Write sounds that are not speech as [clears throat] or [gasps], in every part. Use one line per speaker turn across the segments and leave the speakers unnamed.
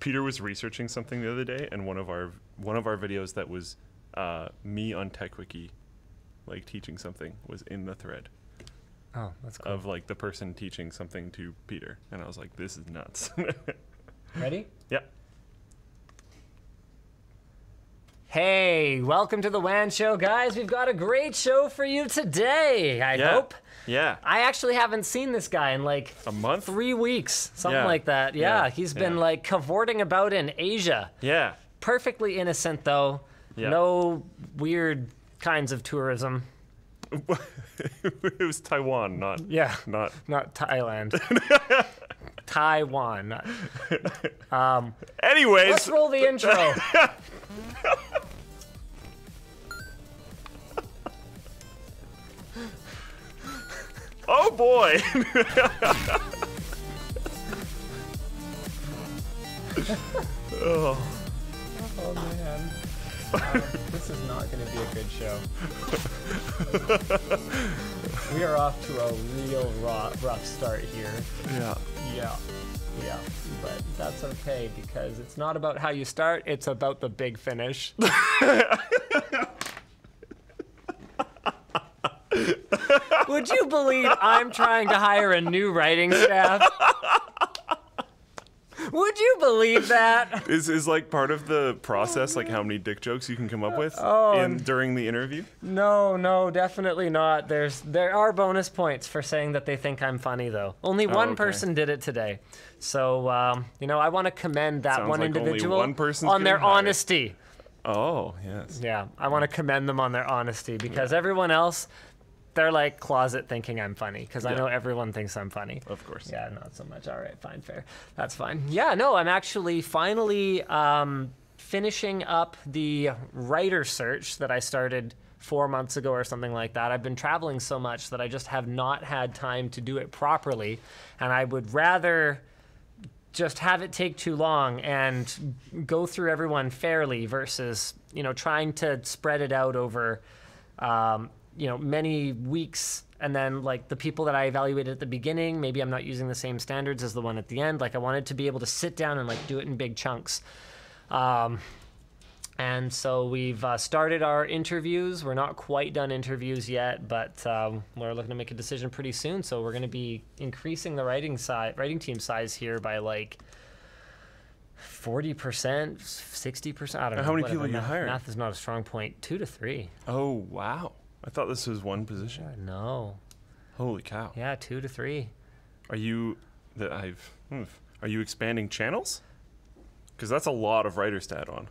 Peter was researching something the other day, and one of our one of our videos that was uh, me on TechQuickie, like teaching something, was in the thread
Oh, that's cool.
of like the person teaching something to Peter, and I was like, this is nuts. [laughs]
Ready?
yeah.
Hey, welcome to the WAN show, guys. We've got a great show for you today. I
Yeah.
hope.
Yeah.
I actually haven't seen this guy in like
A month.
three weeks, something
Yeah.
like that. Yeah,
Yeah.
he's been like cavorting about in Asia.
Yeah.
Perfectly innocent, though.
Yeah.
No weird kinds of tourism. [laughs]
it was Taiwan, not
Yeah,
not.
not Thailand. [laughs] Taiwan. not- [laughs] Um,
Anyways,
let's roll the intro.
oh boy. oh.
Oh man. [laughs] this is not going to be a good show. [laughs] we are off to a real raw, rough start here.
Yeah.
Yeah. Yeah. But that's okay because it's not about how you start, it's about the big finish. [laughs] Would you believe I'm trying to hire a new writing staff? Would you believe that? [laughs]
Is is like part of the process, like how many dick jokes you can come up with
Oh,
in during the interview?
No, no, definitely not. There's there are bonus points for saying that they think I'm funny though. Only one
Oh, okay.
person did it today, so um, you know I want to commend that
Sounds
one
like
individual
one
on their honesty.
Oh yes.
Yeah, I want to commend them on their honesty because everyone else, they're like closet thinking I'm funny because I know everyone thinks I'm funny.
Of course.
Yeah, not so much. All right, fine, fair. That's fine. Yeah, no, I'm actually finally um, finishing up the writer search that I started four months ago or something like that. I've been traveling so much that I just have not had time to do it properly, and I would rather just have it take too long and go through everyone fairly versus you know trying to spread it out over um, you know many weeks and then like the people that i evaluated at the beginning maybe i'm not using the same standards as the one at the end like i wanted to be able to sit down and like do it in big chunks um, and so we've uh, started our interviews. We're not quite done interviews yet, but um, we're looking to make a decision pretty soon. So we're going to be increasing the writing size, writing team size here by like forty percent, sixty percent. I don't know.
How many people you hiring?
Math is not a strong point. Two to three.
Oh wow. I thought this was one position.
No.
Holy cow.
Yeah, two to three.
Are you that I've? hmm, Are you expanding channels? Because that's a lot of writers to add on.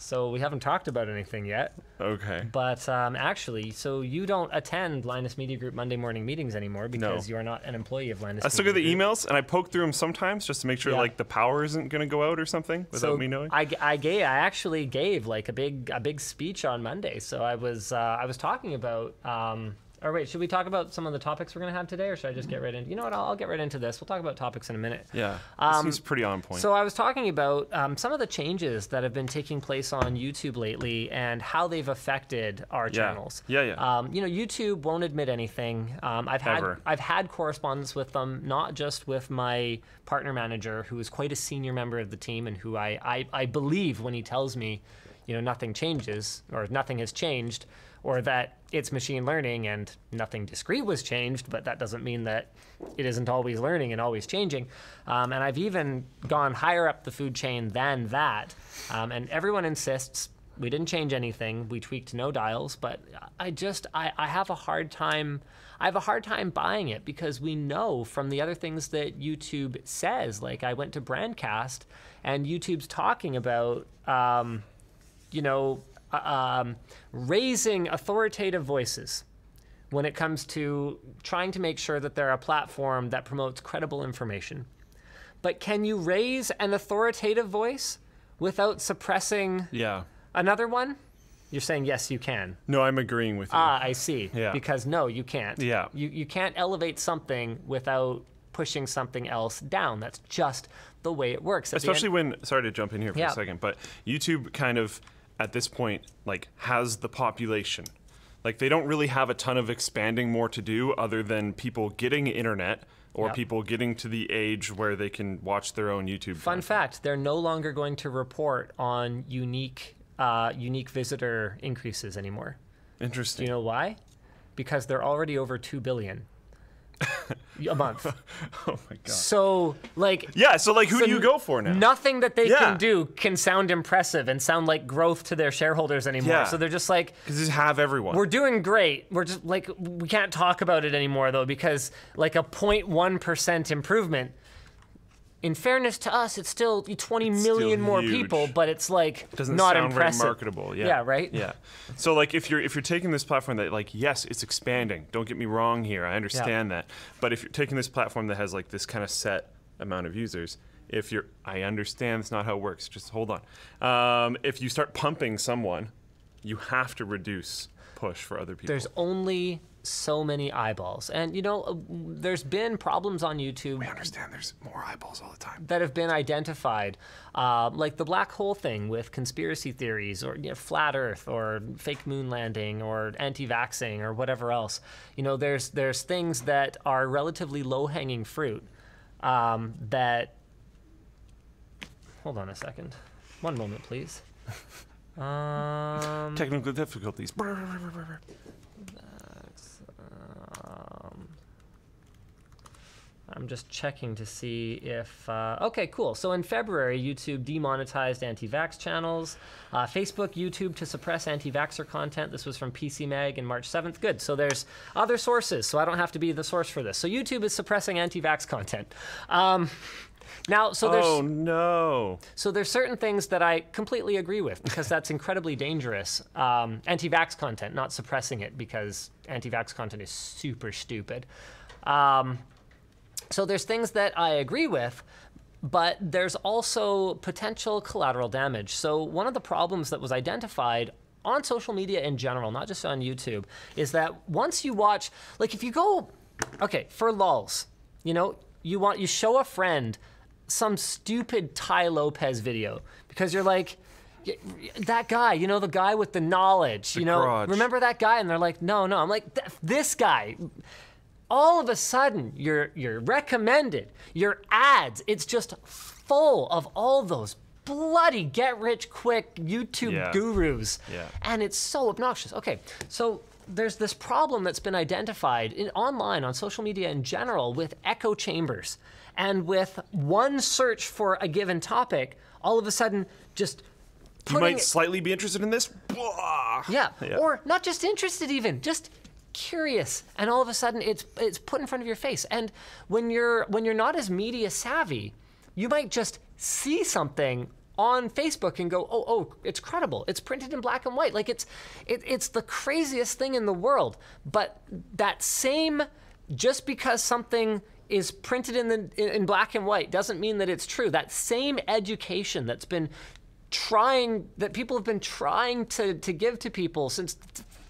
So we haven't talked about anything yet.
Okay.
But um, actually, so you don't attend Linus Media Group Monday morning meetings anymore because you are not an employee of Linus.
I still get the
Group.
emails and I poke through them sometimes just to make sure
Yeah.
like the power isn't going to go out or something without
so
me knowing.
I, I gave I actually gave like a big a big speech on Monday. So I was uh, I was talking about. Um, or wait, should we talk about some of the topics we're gonna have today, or should I just get right into? You know what? I'll, I'll get right into this. We'll talk about topics in a minute.
yeah.
Um,
seems pretty on point.
So I was talking about um, some of the changes that have been taking place on YouTube lately and how they've affected our
Yeah.
channels.
Yeah, yeah.
Um, you know, YouTube won't admit anything. Um, I've had
Ever.
I've had correspondence with them, not just with my partner manager, who is quite a senior member of the team and who I, I, I believe when he tells me, you know, nothing changes or nothing has changed, or that it's machine learning and nothing discrete was changed, but that doesn't mean that it isn't always learning and always changing. Um, and I've even gone higher up the food chain than that. Um, and everyone insists we didn't change anything. We tweaked no dials, but I just I, I have a hard time I have a hard time buying it because we know from the other things that YouTube says. Like I went to Brandcast and YouTube's talking about um, you know um, raising authoritative voices when it comes to trying to make sure that they're a platform that promotes credible information. But can you raise an authoritative voice without suppressing
yeah.
another one? You're saying yes, you can.
No, I'm agreeing with you.
Ah, I see.
Yeah.
Because no, you can't.
Yeah.
You you can't elevate something without pushing something else down. That's just the way it works. At
Especially when sorry to jump in here for
Yeah.
a second, but YouTube kind of at this point like has the population. Like they don't really have a ton of expanding more to do other than people getting internet, or
Yep.
people getting to the age where they can watch their own YouTube.
Fun
content.
fact: they're no longer going to report on unique uh, unique visitor increases anymore. Do
Interesting.
you know why? Because they're already over two billion [laughs] a month. [laughs]
oh my god.
So like.
Yeah. So like, who
so
do you go for now?
Nothing that they
Yeah.
can do can sound impressive and sound like growth to their shareholders anymore.
Yeah.
So they're just like,
Because just have everyone.
we're doing great. We're just like, we can't talk about it anymore though, because like a 0.1% improvement, in fairness to us, it's still 20
It's
million
still
more
huge.
people, but it's like
doesn't
not
sound
impressive.
very marketable. Yeah.
Yeah, right?
Yeah. So like if you're if you're taking this platform that like yes, it's expanding. Don't get me wrong here. I understand that. But if you're taking this platform that has like this kind of set amount of users, if you're I understand it's not how it works. Just hold on. Um, if you start pumping someone, you have to reduce push for other people.
There's only so many eyeballs. And you know, uh, there's been problems on YouTube
I understand there's more eyeballs all the time.
that have been identified, uh, like the black hole thing with conspiracy theories, or you know, flat Earth, or fake moon landing, or anti-vaxxing, or whatever else. You know, there's there's things that are relatively low-hanging fruit um, that. Hold on a second. One moment, please. [laughs] Um,
Technical difficulties.
I'm just checking to see if. Uh, okay, cool. So in February, YouTube demonetized anti vax channels. Uh, Facebook, YouTube to suppress anti vaxxer content. This was from PC Mag in March 7th. Good. So there's other sources, so I don't have to be the source for this. So YouTube is suppressing anti vax content. Um, now, so there's.
Oh no.
So there's certain things that I completely agree with because that's [laughs] incredibly dangerous. Um, anti-vax content, not suppressing it because anti-vax content is super stupid. Um, so there's things that I agree with, but there's also potential collateral damage. So one of the problems that was identified on social media in general, not just on YouTube, is that once you watch, like if you go, okay, for lulls, you know, you want you show a friend some stupid Tai Lopez video because you're like. "Y- y- That guy, you know, the guy with the knowledge, you know,
crotch.
remember that guy? And they're like, no, no. I'm like, this guy, all of a sudden you're you're recommended your ads it's just full of all those bloody get rich quick youtube
Yeah.
gurus
Yeah.
and it's so obnoxious okay so there's this problem that's been identified in online on social media in general with echo chambers and with one search for a given topic all of a sudden just
You might
it-
slightly be interested in this.
Yeah.
Yeah.
Or not just interested even, just curious. And all of a sudden it's it's put in front of your face. And when you're when you're not as media savvy, you might just see something on Facebook and go, "Oh, oh, it's credible. It's printed in black and white. Like it's it, it's the craziest thing in the world." But that same just because something is printed in the in black and white doesn't mean that it's true. That same education that's been trying that people have been trying to, to give to people since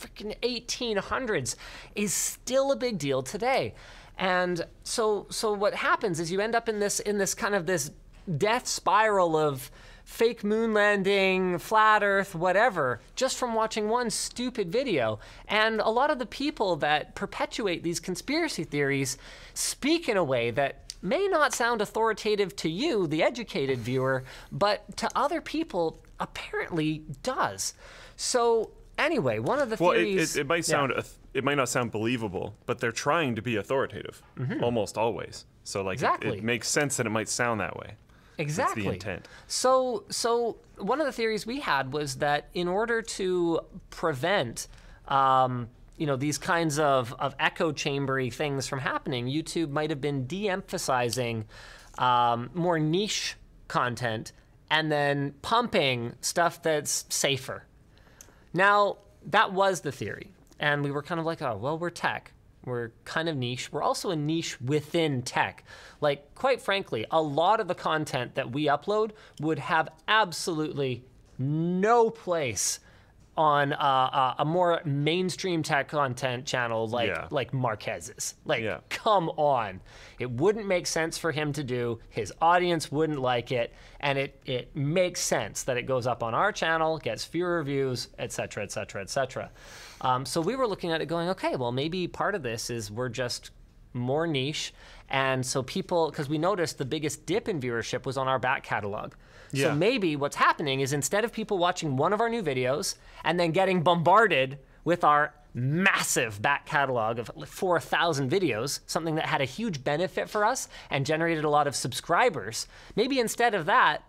freaking 1800s is still a big deal today and so so what happens is you end up in this in this kind of this death spiral of fake moon landing flat earth whatever just from watching one stupid video and a lot of the people that perpetuate these conspiracy theories speak in a way that may not sound authoritative to you, the educated viewer, but to other people apparently does. So anyway, one of the
Well, it,
theories.
it, it might
yeah.
sound auth- it might not sound believable, but they're trying to be authoritative almost always. So like it- it,
Mm-hmm.
Makes sense that it might sound that way.
exactly
intent.
So so one of the theories we had was that in order to prevent. Um, you know these kinds of, of echo chambery things from happening. YouTube might have been de-emphasizing um, more niche content and then pumping stuff that's safer. Now, that was the theory. And we were kind of like, oh, well, we're tech. We're kind of niche. We're also a niche within tech. Like, quite frankly, a lot of the content that we upload would have absolutely no place on uh, uh, a more mainstream tech content channel like
Yeah.
like Marques's. Like,
Yeah.
come on. It wouldn't make sense for him to do. His audience wouldn't like it, and it it makes sense that it goes up on our channel, gets fewer views, et cetera, et cetera, et cetera. Um, so we were looking at it going, okay, well maybe part of this is we're just more niche And so people, because we noticed the biggest dip in viewership was on our back catalog.
Yeah.
So maybe what's happening is instead of people watching one of our new videos and then getting bombarded with our massive back catalog of 4,000 videos, something that had a huge benefit for us and generated a lot of subscribers, maybe instead of that,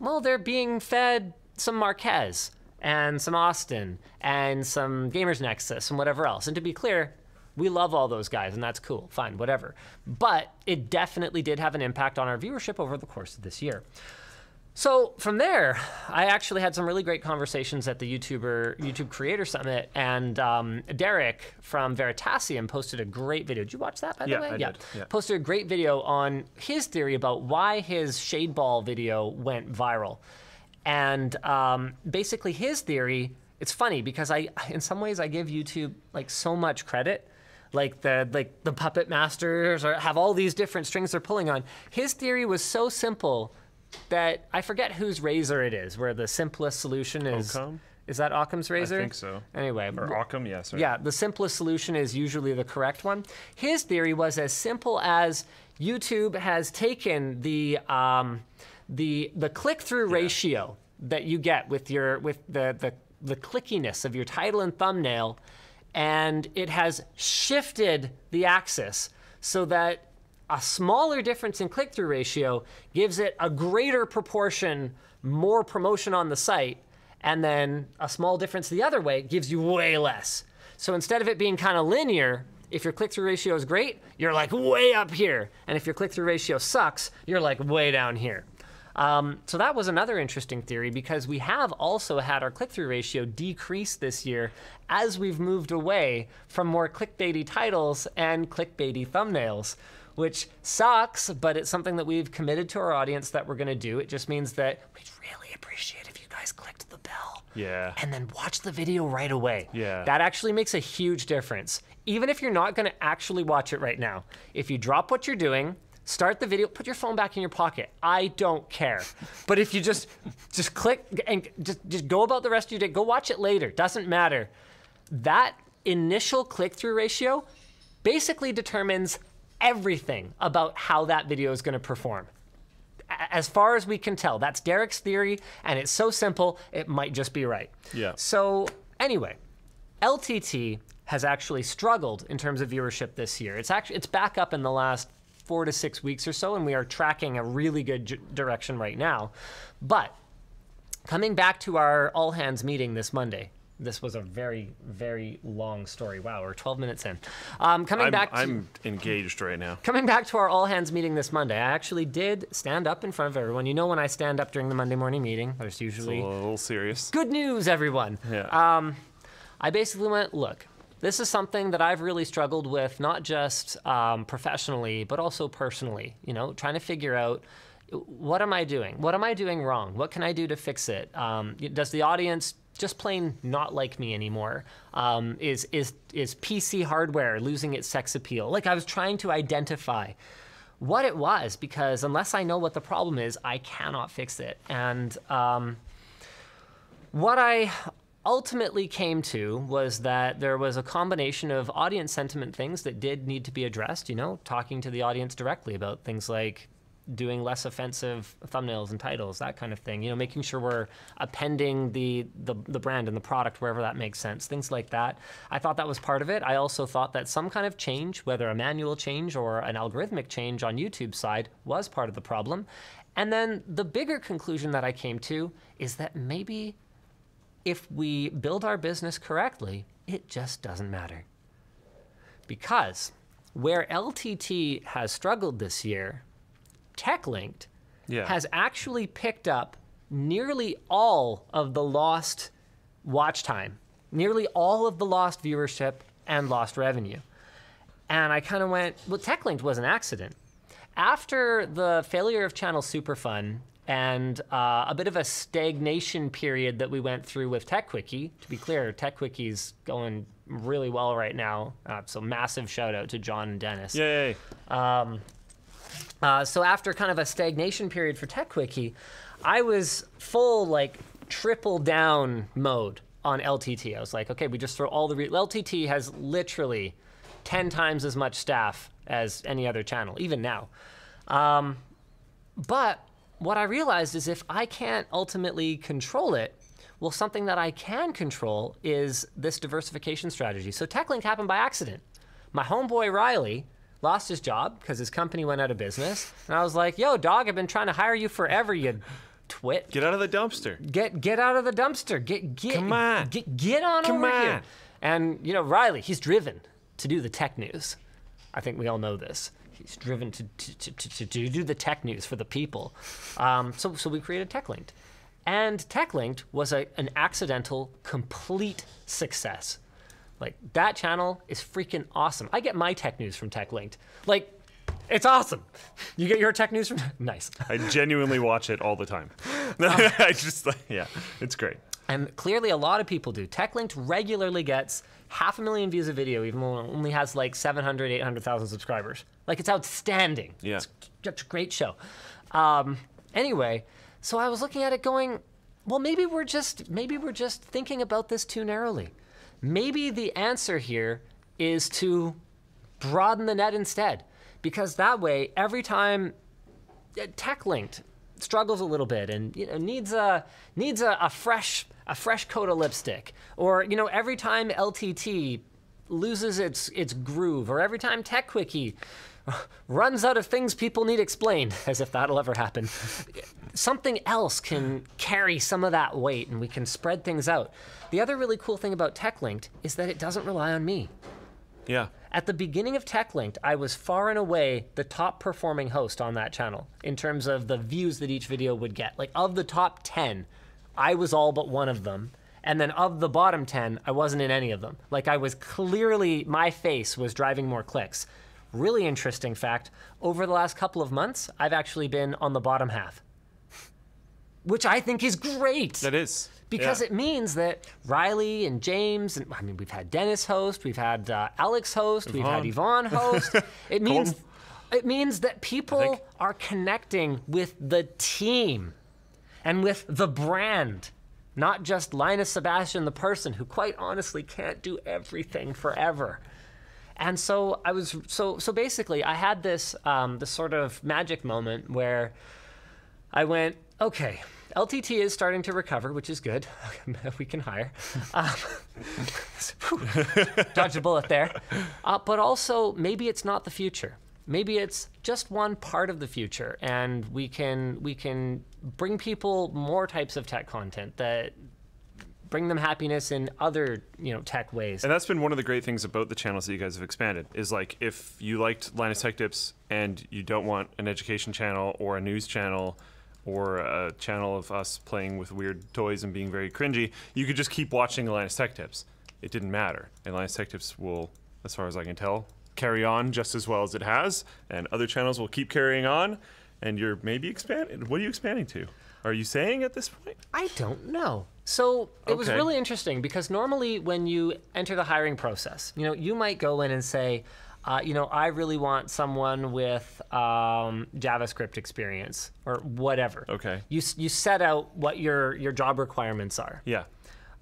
well, they're being fed some Marques and some Austin and some Gamers Nexus and whatever else. And to be clear, we love all those guys and that's cool, fine, whatever. But it definitely did have an impact on our viewership over the course of this year. So from there, I actually had some really great conversations at the YouTuber YouTube Creator Summit, and um, Derek from Veritasium posted a great video. Did you watch that by
Yeah,
the way?
I did, yeah.
Posted a great video on his theory about why his shade ball video went viral, and um, basically his theory. It's funny because I, in some ways, I give YouTube like so much credit like the like the puppet masters or have all these different strings they're pulling on. His theory was so simple that I forget whose razor it is, where the simplest solution is.
Occam?
Is that Occam's razor?
I think so.
Anyway,
Or Occam, yes.
Yeah, the simplest solution is usually the correct one. His theory was as simple as YouTube has taken the um, the the click through ratio that you get with your with the, the the clickiness of your title and thumbnail, and it has shifted the axis so that a smaller difference in click through ratio gives it a greater proportion more promotion on the site and then a small difference the other way gives you way less. So instead of it being kind of linear, if your click through ratio is great, you're like way up here. And if your click through ratio sucks, you're like way down here. Um, so that was another interesting theory because we have also had our click through ratio decrease this year as we've moved away from more clickbaity titles and clickbaity thumbnails which sucks, but it's something that we've committed to our audience that we're going to do. It just means that we'd really appreciate if you guys clicked the bell.
Yeah.
And then watch the video right away.
Yeah.
That actually makes a huge difference. Even if you're not going to actually watch it right now, if you drop what you're doing, start the video, put your phone back in your pocket. I don't care. [laughs] But if you just just click and just just go about the rest of your day, go watch it later. Doesn't matter. That initial click through ratio basically determines everything about how that video is going to perform. As far as we can tell, that's Derek's theory, and it's so simple, it might just be right.
Yeah.
So, anyway, LTT has actually struggled in terms of viewership this year. It's actually it's back up in the last four to six weeks or so, and we are tracking a really good j- direction right now. But coming back to our all hands meeting this Monday. This was a very, very long story. Wow, we're 12 minutes in. Um, coming
I'm,
back to
I'm engaged right now.
Coming back to our all hands meeting this Monday, I actually did stand up in front of everyone. You know, when I stand up during the Monday morning meeting, there's usually
A
usually
little serious.
good news, everyone.
Yeah.
Um, I basically went, look, this is something that I've really struggled with, not just um, professionally, but also personally. You know, trying to figure out what am I doing? What am I doing wrong? What can I do to fix it? Um, does the audience just plain not like me anymore? Um, is is is PC hardware losing its sex appeal? Like I was trying to identify what it was because unless I know what the problem is, I cannot fix it. And um, what I ultimately came to was that there was a combination of audience sentiment things that did need to be addressed, you know, talking to the audience directly about things like doing less offensive thumbnails and titles, that kind of thing, you know, making sure we're appending the, the the brand and the product wherever that makes sense, things like that. I thought that was part of it. I also thought that some kind of change, whether a manual change or an algorithmic change on YouTube's side was part of the problem. And then the bigger conclusion that I came to is that maybe if we build our business correctly, it just doesn't matter. Because where LTT has struggled this year, TechLinked
Yeah.
has actually picked up nearly all of the lost watch time, nearly all of the lost viewership and lost revenue. And I kind of went, well, TechLinked was an accident. After the failure of Channel Superfun and uh, a bit of a stagnation period that we went through with TechQuickie, to be clear, TechQuickie's going really well right now. Uh, so massive shout out to John and Dennis.
Yay.
Uh, so after kind of a stagnation period for TechQuickie, I was full like triple down mode on LTT. I was like, okay, we just throw all the LTT has literally ten times as much staff as any other channel, even now. Um, but what I realized is if I can't ultimately control it, well, something that I can control is this diversification strategy. So TechLink happened by accident. My homeboy Riley lost his job because his company went out of business, and I was like, "Yo, dog, I've been trying to hire you forever, you twit.
Get out of the dumpster.
Get get out of the dumpster. Get get
Come on.
Get get on
Come
over here."
on.
And you know, Riley, he's driven to do the tech news. I think we all know this. He's driven to, to, to, to, to do the tech news for the people. Um, so, so we created TechLinked. And TechLinked was a, an accidental, complete success. Like, that channel is freaking awesome. I get my tech news from TechLinked. Like, it's awesome. You get your tech news from. [laughs] Nice.
I genuinely watch it all the time. [laughs] [laughs] I just yeah, it's great.
And clearly, a lot of people do. TechLinked regularly gets half a million views a video, even though it only has like 700, 800,000 subscribers. Like, it's outstanding.
Yeah.
It's just a great show. Um, anyway, so I was looking at it going, well, maybe we're just maybe we're just thinking about this too narrowly. Maybe the answer here is to broaden the net instead, because that way, every time uh, TechLinked struggles a little bit and you know needs a needs a, a fresh a fresh coat of lipstick, or you know every time LTT loses its its groove, or every time TechQuickie [laughs] runs out of things people need explained, [laughs] as if that'll ever happen. Something else can carry some of that weight, and we can spread things out. The other really cool thing about TechLinked is that it doesn't rely on me.
Yeah.
At the beginning of TechLinked, I was far and away the top performing host on that channel in terms of the views that each video would get. Like, of the top 10, I was all but one of them. And then of the bottom 10, I wasn't in any of them. Like, I was clearly, my face was driving more clicks. Really interesting fact over the last couple of months, I've actually been on the bottom half, which I think is great
That is.
because
yeah.
it means that Riley and James, and I mean, we've had Dennis host, we've had uh, Alex host, we've had Yvonne host. [laughs] It means it means that people are connecting with the team and with the brand, not just Linus Sebastian, the person who quite honestly can't do everything forever. And so I was so so basically I had this um, this sort of magic moment where I went, okay, LTT is starting to recover, which is good. [laughs] we can hire. [laughs] Um, [laughs] dodged a bullet there. Uh, but also, maybe it's not the future. Maybe it's just one part of the future, and we can we can bring people more types of tech content that bring them happiness in other you know tech ways.
And that's been one of the great things about the channels that you guys have expanded is like if you liked Linus Tech Tips and you don't want an education channel or a news channel or a channel of us playing with weird toys and being very cringy, you could just keep watching Linus Tech Tips. It didn't matter. And Linus Tech Tips will, as far as I can tell, carry on just as well as it has, and other channels will keep carrying on. And you're maybe expanding. What are you expanding to? Are you saying at this point?
I don't know. So it was really interesting because normally when you enter the hiring process, you know, you might go in and say, uh, you know, I really want someone with um, JavaScript experience or whatever.
Okay.
You you set out what your your job requirements are.
Yeah.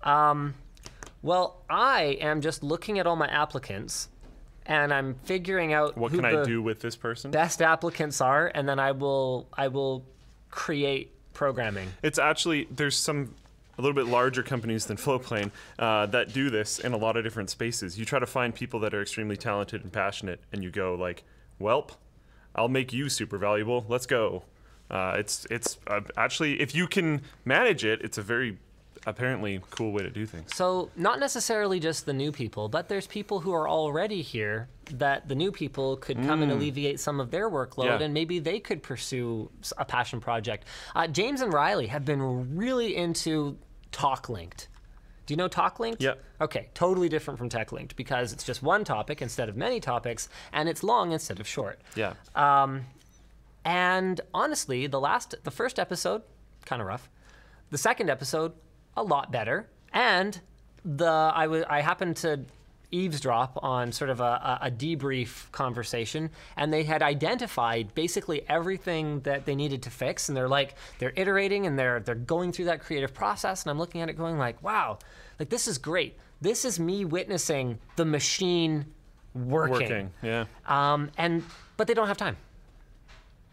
Um, Well, I am just looking at all my applicants, and I'm figuring out
What
who
can I do with this person?
best applicants are, and then I will I will create programming.
It's actually there's some a little bit larger companies than Floatplane uh, that do this in a lot of different spaces. You try to find people that are extremely talented and passionate, and you go like, "Welp, I'll make you super valuable. Let's go." Uh, it's it's uh, actually if you can manage it, it's a very apparently cool way to do things.
So, not necessarily just the new people, but there's people who are already here that the new people could come and alleviate some of their workload,
Mm. Yeah.
and maybe they could pursue a passion project. Uh, James and Riley have been really into Talk Linked. Do you know Talk Linked?
Yep.
Okay, totally different from Tech Linked because it's just one topic instead of many topics, and it's long instead of short.
Yeah.
Um, and honestly, the last, the first episode, kind of rough. The second episode, a lot better. And the I was I happened to eavesdrop on sort of a, a, debrief conversation, and they had identified basically everything that they needed to fix. And they're like they're iterating and they're they're going through that creative process. And I'm looking at it going like, wow, like this is great. This is me witnessing the machine working.
Working. Yeah.
Um, and but they don't have time.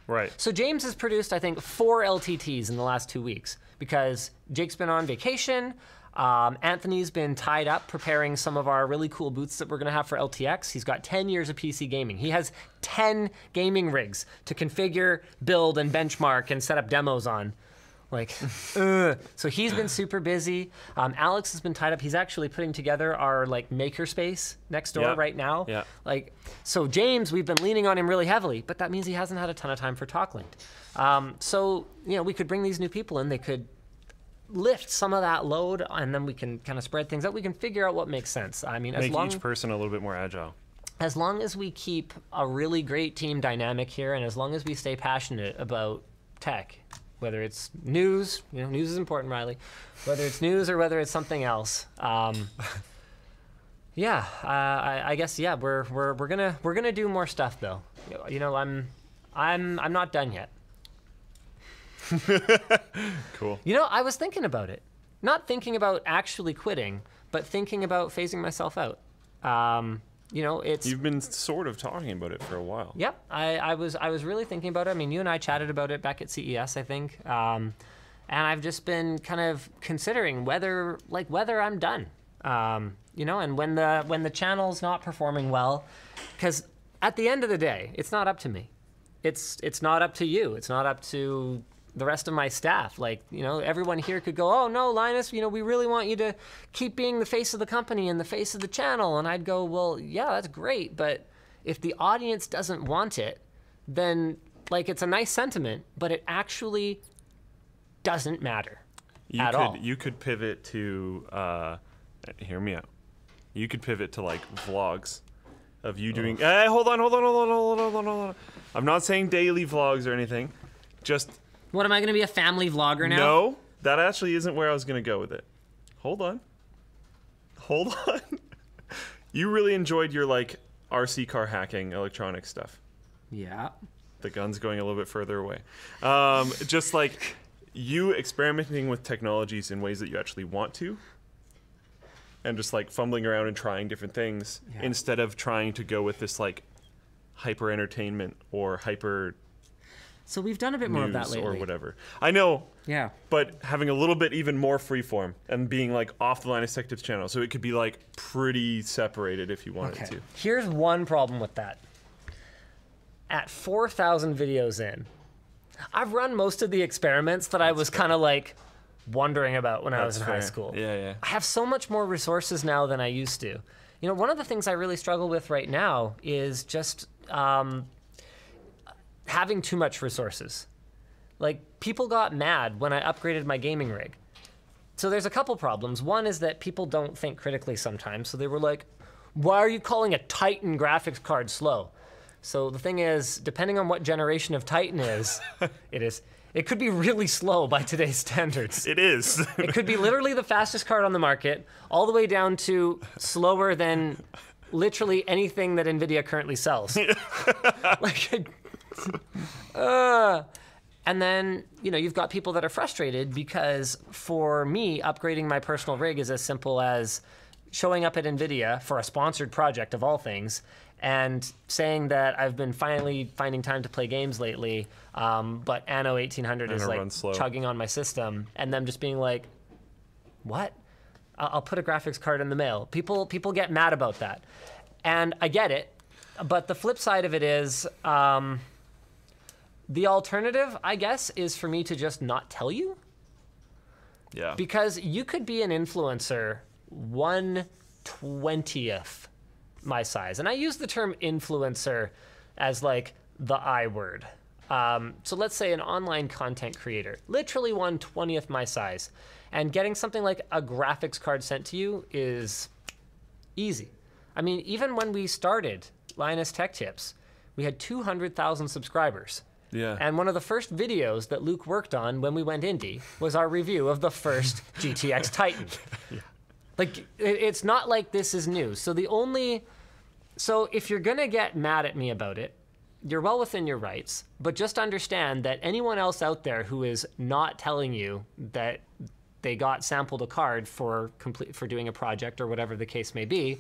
Right.
So James has produced, I think, four LTTs in the last two weeks because Jake's been on vacation. Um, Anthony's been tied up preparing some of our really cool boots that we're going to have for LTX. He's got 10 years of PC gaming. He has 10 gaming rigs to configure, build, and benchmark and set up demos on. Like, [laughs] ugh. so he's been super busy. Um, Alex has been tied up. He's actually putting together our like makerspace next door
Yeah.
right now.
Yeah.
Like, so James, we've been leaning on him really heavily, but that means he hasn't had a ton of time for TalkLink. Um, so you know, we could bring these new people in. They could lift some of that load, and then we can kind of spread things out. We can figure out what makes sense. I mean, as
Make
long
each person a little bit more agile.
as long as we keep a really great team dynamic here, and as long as we stay passionate about tech, whether it's news, you know, news is important, Riley, whether it's news or whether it's something else. Um, [laughs] yeah, uh, I, I guess yeah, we're, we're we're gonna we're gonna do more stuff though. You know, I'm I'm I'm not done yet. [laughs]
Cool.
You know, I was thinking about it, not thinking about actually quitting, but thinking about phasing myself out. Um, you know, it's
You've been sort of talking about it for a while.
Yep, I, I was I was really thinking about it. I mean, you and I chatted about it back at CES, I think, um, and I've just been kind of considering whether like whether I'm done. Um, you know, and when the when the channel's not performing well, because at the end of the day, it's not up to me. It's it's not up to you. It's not up to the rest of my staff. Like, you know, everyone here could go, "Oh no, Linus, you know, we really want you to keep being the face of the company and the face of the channel." And I'd go, "Well, yeah, that's great, but if the audience doesn't want it, then like it's a nice sentiment, but it actually doesn't matter."
You
At
could
all.
you could pivot to uh, hear me out. You could pivot to like vlogs of you doing. Hey, hold on, hold on, hold on, hold on, hold on, hold on. I'm not saying daily vlogs or anything. Just
What am I going to be a family vlogger now?
no. That actually isn't where I was gonna go with it. Hold on. Hold [laughs] on. you really enjoyed your like RC car hacking electronic stuff.
Yeah.
the gun's going a little bit further away. Um, just like you experimenting with technologies in ways that you actually want to, and just like fumbling around and trying different things
Yeah.
instead of trying to go with this like hyper entertainment or hyper
So we've done a bit more of that lately.
or whatever. I know,
Yeah.
but having a little bit even more freeform and being like off the line of Tech Tips channel, so it could be like pretty separated if you wanted
Okay.
to.
Here's one problem with that. At 4,000 videos in, I've run most of the experiments that I was kind of like wondering about when I was in
That's
high school.
Yeah, yeah.
I have so much more resources now than I used to. You know, one of the things I really struggle with right now is just um, having too much resources. Like, people got mad when I upgraded my gaming rig. So there's a couple problems. One is that people don't think critically sometimes. So they were like, why are you calling a Titan graphics card slow? So the thing is, depending on what generation of Titan is, [laughs] it is it could be really slow by today's standards.
It is. [laughs]
It could be literally the fastest card on the market, all the way down to slower than literally anything that Nvidia currently sells. [laughs] like, [laughs] uh, and then you know you've got people that are frustrated because for me, upgrading my personal rig is as simple as showing up at Nvidia for a sponsored project of all things. And saying that I've been finally finding time to play games lately, um, but Anno 1800 is like chugging on my system, and them just being like, what? I'll I'll put a graphics card in the mail. People people get mad about that, and I get it. But the flip side of it is, um, the alternative, I guess, is for me to just not tell you
yeah.
because you could be an influencer one twentieth my size, and I use the term influencer as like the I word. Um, so let's say an online content creator, literally one twentieth my size, and getting something like a graphics card sent to you is easy. I mean, even when we started Linus Tech Tips, we had two hundred thousand subscribers.
Yeah.
And one of the first videos that Luke worked on when we went indie was our review of the first [laughs] GTX Titan. Like, it, it's not like this is new. So the only, so if you're gonna get mad at me about it, you're well within your rights. But just understand that anyone else out there who is not telling you that they got sampled a card for complete for doing a project or whatever the case may be,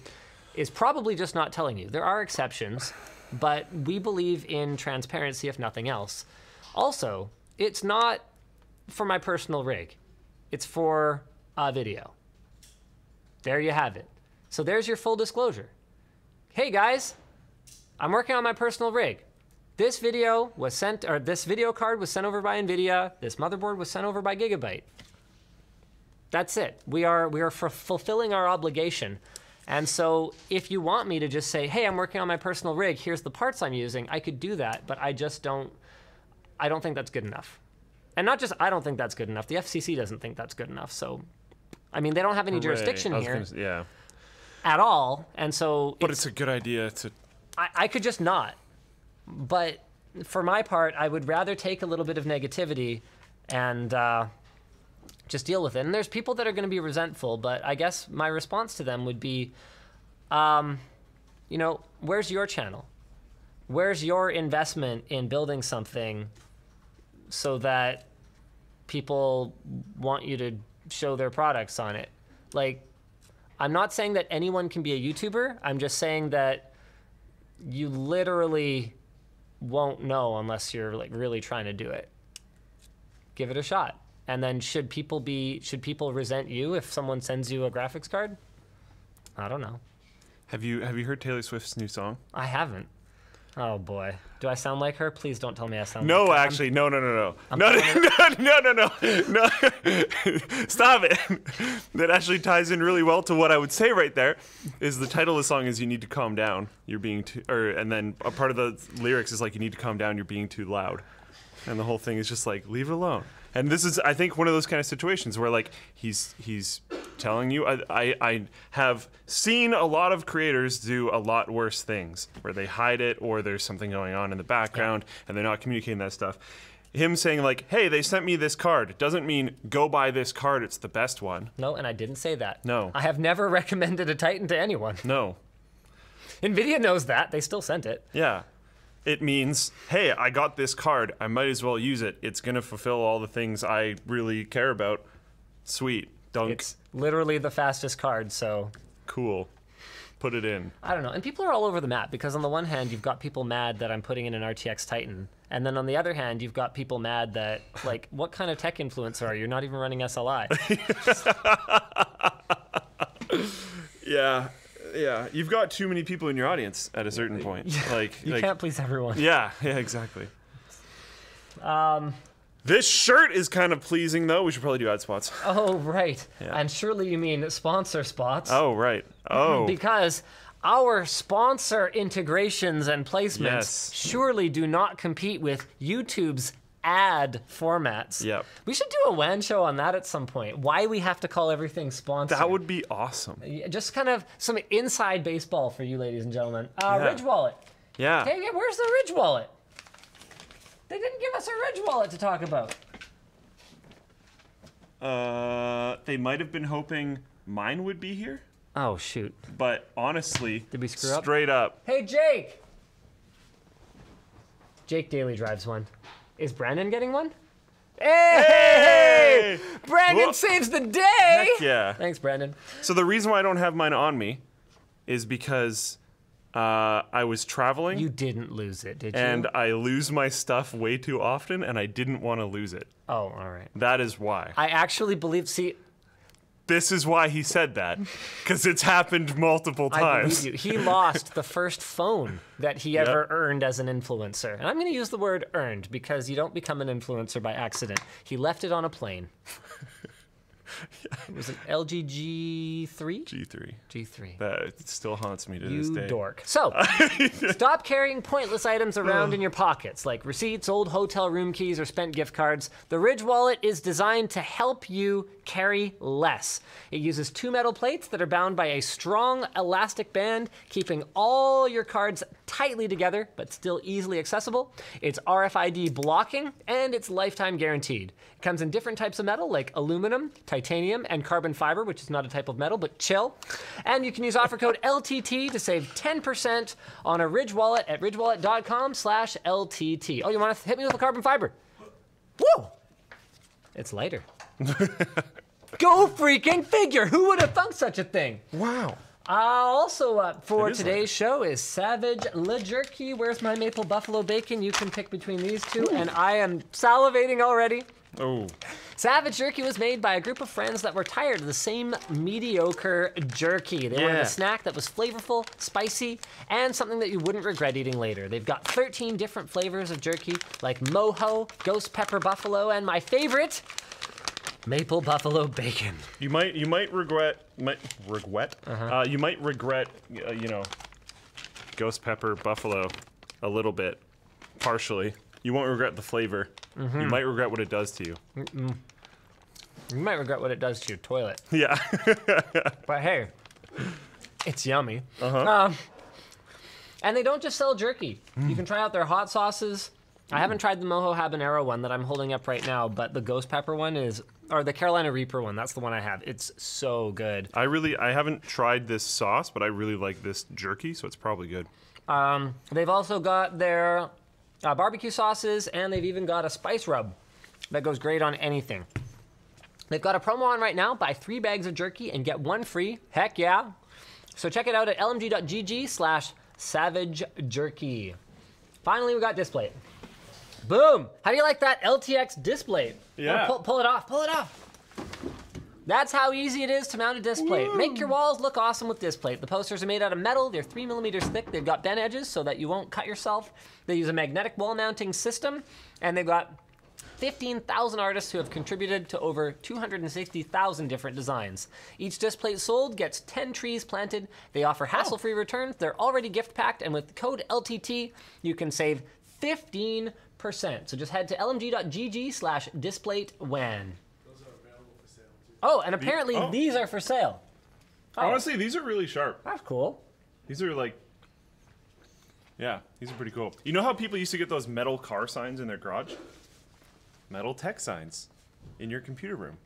is probably just not telling you. There are exceptions, but we believe in transparency if nothing else. Also, it's not for my personal rig. It's for a video. There you have it. So there's your full disclosure. Hey guys, I'm working on my personal rig. This video was sent, or this video card was sent over by NVIDIA. This motherboard was sent over by Gigabyte. That's it. We are we are fulfilling our obligation. And so if you want me to just say, "Hey, I'm working on my personal rig. Here's the parts I'm using." I could do that, but I just don't I don't think that's good enough. And not just I don't think that's good enough. The FCC doesn't think that's good enough. So I mean, they don't have any jurisdiction
Right.
Here
gonna yeah,
at all. And so
but it's a good idea to.
I, I could just not. But for my part, I would rather take a little bit of negativity and uh, just deal with it. And there's people that are going to be resentful, but I guess my response to them would be, um, you know, where's your channel? Where's your investment in building something so that people want you to show their products on it? Like, I'm not saying that anyone can be a YouTuber. I'm just saying that you literally won't know unless you're like really trying to do it. Give it a shot. And then should people be should people resent you if someone sends you a graphics card? I don't know.
Have you have you heard Taylor Swift's new song?
I haven't. Oh boy, do I sound like her? Please don't tell me I sound.
No,
like her.
actually, no, no, no, no, [laughs] no no, no, no, no, no, [laughs] no, Stop it. [laughs] That actually ties in really well to what I would say right there. Is the title of the song is "You Need to Calm Down." You're being too, or and then a part of the lyrics is like "You need to calm down. You're being too loud," and the whole thing is just like "Leave it alone." And this is, I think, one of those kind of situations where like he's he's telling you. I, I I have seen a lot of creators do a lot worse things where they hide it or there's something going on in the background and they're not communicating that stuff. Him saying like, "Hey, they sent me this card," doesn't mean go buy this card. It's the best one.
No, and I didn't say that.
No.
I have never [laughs] recommended a Titan to anyone.
No.
Nvidia knows that. They still sent it.
Yeah. It means, hey, I got this card. I might as well use it. It's gonna fulfill all the things I really care about. Sweet. Dunk.
It's literally the fastest card, so
cool. Put it in.
I don't know. And people are all over the map because on the one hand, you've got people mad that I'm putting in an RTX Titan. And then on the other hand, you've got people mad that, like, what kind of tech influencer are you? You're not even running SLI. [laughs]
Yeah. Yeah. You've got too many people in your audience at a certain point. [laughs] Like,
You
like
can't please everyone.
Yeah, [laughs] yeah, exactly.
Um,
This shirt is kind of pleasing though. We should probably do ad spots. [laughs]
oh, right.
Yeah.
And surely you mean sponsor spots.
Oh, right. Oh.
Because our sponsor integrations and placements
Yes.
surely do not compete with YouTube's ad formats.
Yep.
We should do a WAN show on that at some point. Why we have to call everything sponsored.
That would be awesome.
Just kind of some inside baseball for you, ladies and gentlemen. Uh,
Yeah.
Ridge Wallet.
Yeah.
Where's the Ridge Wallet? They didn't give us a Ridge Wallet to talk about.
Uh, they might have been hoping mine would be here,
Oh, shoot.
but honestly,
Did we screw up?
straight up,
Hey, Jake! Jake Daly drives one. Is Brandon getting one? Hey!
Hey!
Brandon
Whoa.
saves the day!
Heck yeah.
Thanks, Brandon.
So the reason why I don't have mine on me is because uh, I was traveling
You didn't lose it, did you?
and I lose my stuff way too often, and I didn't want to lose it.
oh, all right.
That is why.
I actually believe. See,
This is why he said that, because it's happened multiple
I
times.
believe you. He lost the first phone that he ever earned as an influencer. And I'm going to use the word earned because you don't become an influencer by accident. He left it on a plane. [laughs] It was an LG G3?
G3.
G3.
That it still haunts me to this
You
day.
dork. So, [laughs] stop carrying pointless items around in your pockets, like receipts, old hotel room keys, or spent gift cards. The Ridge Wallet is designed to help you carry less. It uses two metal plates that are bound by a strong elastic band, keeping all your cards tightly together, but still easily accessible. It's RFID blocking, and it's lifetime guaranteed. It comes in different types of metal, like aluminum, titanium, and carbon fiber, which is not a type of metal, but chill. And you can use offer code LTT to save 10% on a Ridge Wallet at ridgewallet.com slash LTT. Oh, you want to hit me with a carbon fiber? Woo! It's lighter. [laughs] Go freaking figure! Who would have thunk such a thing?
Wow.
Uh, also up for
It is
today's show is Savage Le Jerky. Where's my maple buffalo bacon? You can pick between these two, and I am salivating already.
Oh,
Savage Jerky was made by a group of friends that were tired of the same mediocre jerky. They wanted a snack that was flavorful, spicy, and something that you wouldn't regret eating later. They've got 13 different flavors of jerky, like mojo, ghost pepper buffalo, and my favorite, maple buffalo bacon.
you might you might regret might regret uh you might regret uh, you know ghost pepper buffalo a little bit partially. You won't regret the flavor. You might regret what it does to you.
You might regret what it does to your toilet.
Yeah. [laughs]
But hey, it's yummy. Um, and they don't just sell jerky. You can try out their hot sauces. I haven't tried the mojo habanero one that I'm holding up right now, but the ghost pepper one is, or the Carolina Reaper one. That's the one I have. It's so good.
I really I haven't tried this sauce, but I really like this jerky, so it's probably good.
Um, they've also got their uh, barbecue sauces, and they've even got a spice rub that goes great on anything. They've got a promo on right now: buy three bags of jerky and get one free. Heck yeah! So check it out at lmg.gg/slash savage jerky. Finally, we got Displate. Boom! How do you like that LTX Displate?
Yeah.
Pull, pull it off. Pull it off. That's how easy it is to mount a Displate. Make your walls look awesome with Displate. The posters are made out of metal. They're three millimeters thick. They've got bent edges so that you won't cut yourself. They use a magnetic wall mounting system, and they've got 15,000 artists who have contributed to over 260,000 different designs. Each Displate sold gets 10 trees planted. They offer oh. hassle-free returns. They're already gift packed, and with code LTT, you can save 15%. So just head to lmg.gg slash displatewan. Oh, and apparently
oh.
these are for sale. Oh,
Honestly, these are really sharp.
that's cool.
These are like Yeah, these are pretty cool. You know how people used to get those metal car signs in their garage? Metal tech signs in your computer room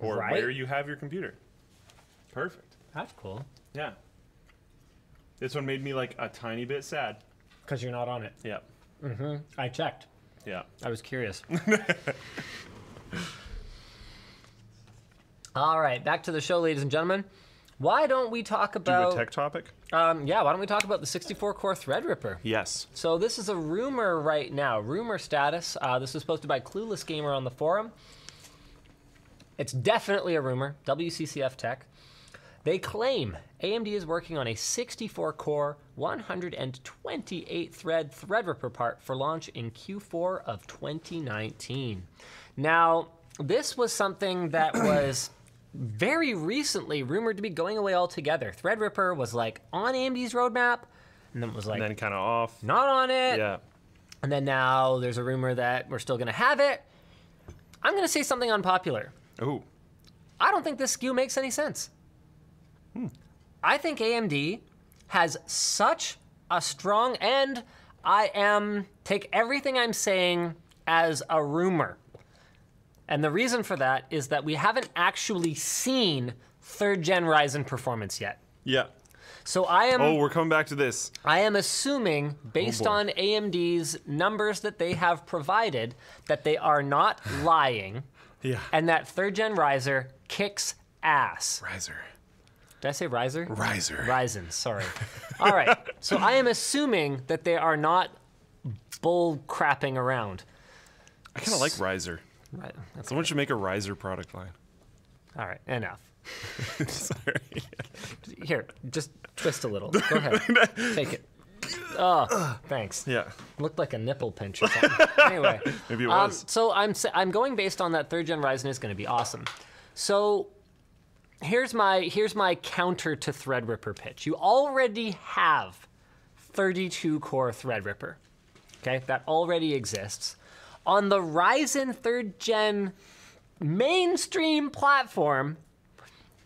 or
Right.
where you have your computer. Perfect.
That's cool.
Yeah. This one made me like a tiny bit sad.
Because you're not on it.
Yeah. Mhm.
I checked.
Yeah.
I was curious. [laughs] All right, back to the show, ladies and gentlemen. Why don't we talk
Do
about?
a tech topic?
um, yeah, why don't we talk about the 64 core Threadripper?
Yes.
So this is a rumor right now. Rumor status. Uh, this was posted by Clueless Gamer on the forum. It's definitely a rumor. WCCF Tech. They claim AMD is working on a 64 core, 128 thread Threadripper part for launch in Q4 of 2019. Now, this was something that [clears throat] was very recently rumored to be going away altogether. Threadripper was like on AMD's roadmap, and then it was like
And then kind of off.
not on it.
Yeah.
And then now there's a rumor that we're still going to have it. I'm going to say something unpopular.
Ooh.
I don't think this SKU makes any sense. Hmm. I think AMD has such a strong and I am take everything I'm saying as a rumor. And the reason for that is that we haven't actually seen third gen Ryzen performance yet.
Yeah.
So I am
Oh, we're coming back to this.
I am assuming, oh, based
boy.
on AMD's numbers that they have provided, that they are not [sighs] lying
Yeah.
and that third gen Riser kicks ass.
Riser.
Did I say Riser?
Riser.
Ryzen, sorry. [laughs] All right. So I am assuming that they are not bull crapping around.
I kind of like Riser.
Right. That's,
Someone should make a Riser product line.
all right. Enough. [laughs]
Sorry. [laughs]
Here, just twist a little. Go ahead. Take it. Oh, thanks.
Yeah.
Looked like a nipple pinch or something. anyway.
Maybe it
Um,
was.
so I'm I'm going based on that third gen Ryzen is going to be awesome. So here's my here's my counter to Threadripper pitch. You already have 32 core Threadripper. Okay, that already exists on the Ryzen third gen mainstream platform.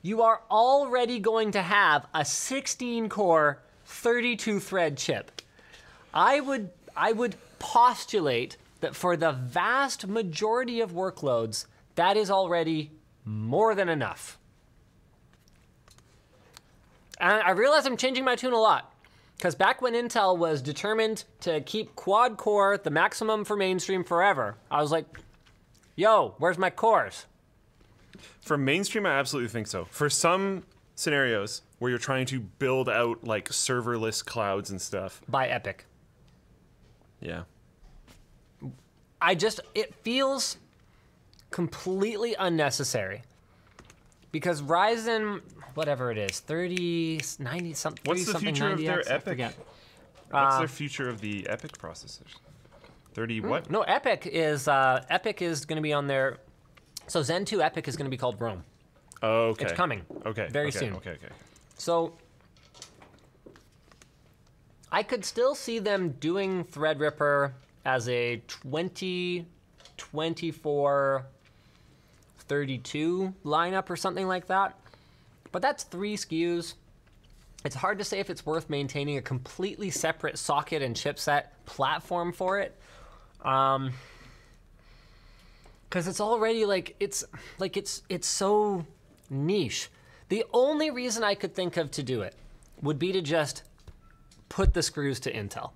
You are already going to have a 16 core 32 thread chip. I would I would postulate that for the vast majority of workloads, that is already more than enough. And I realize I'm changing my tune a lot. Because back when Intel was determined to keep quad core the maximum for mainstream forever, I was like, yo, where's my cores?
For mainstream, I absolutely think so. For some scenarios where you're trying to build out like serverless clouds and stuff.
By EPYC.
Yeah.
I just it feels completely unnecessary. Because Ryzen whatever it is, 30 90 something
What's the
something
future of their
90X, I EPYC?
What's
Uh,
their future of the EPYC processors? 30 what?
No, EPYC is uh, EPYC is going to be on their so Zen 2 EPYC is going to be called Rome.
Oh, okay.
It's coming.
Okay.
very
okay,
soon.
Okay, okay.
So I could still see them doing Threadripper as a 20, 24, 32 lineup or something like that. But that's three SKUs. It's hard to say if it's worth maintaining a completely separate socket and chipset platform for it. Um, because it's already like it's like it's it's so niche. The only reason I could think of to do it would be to just put the screws to Intel.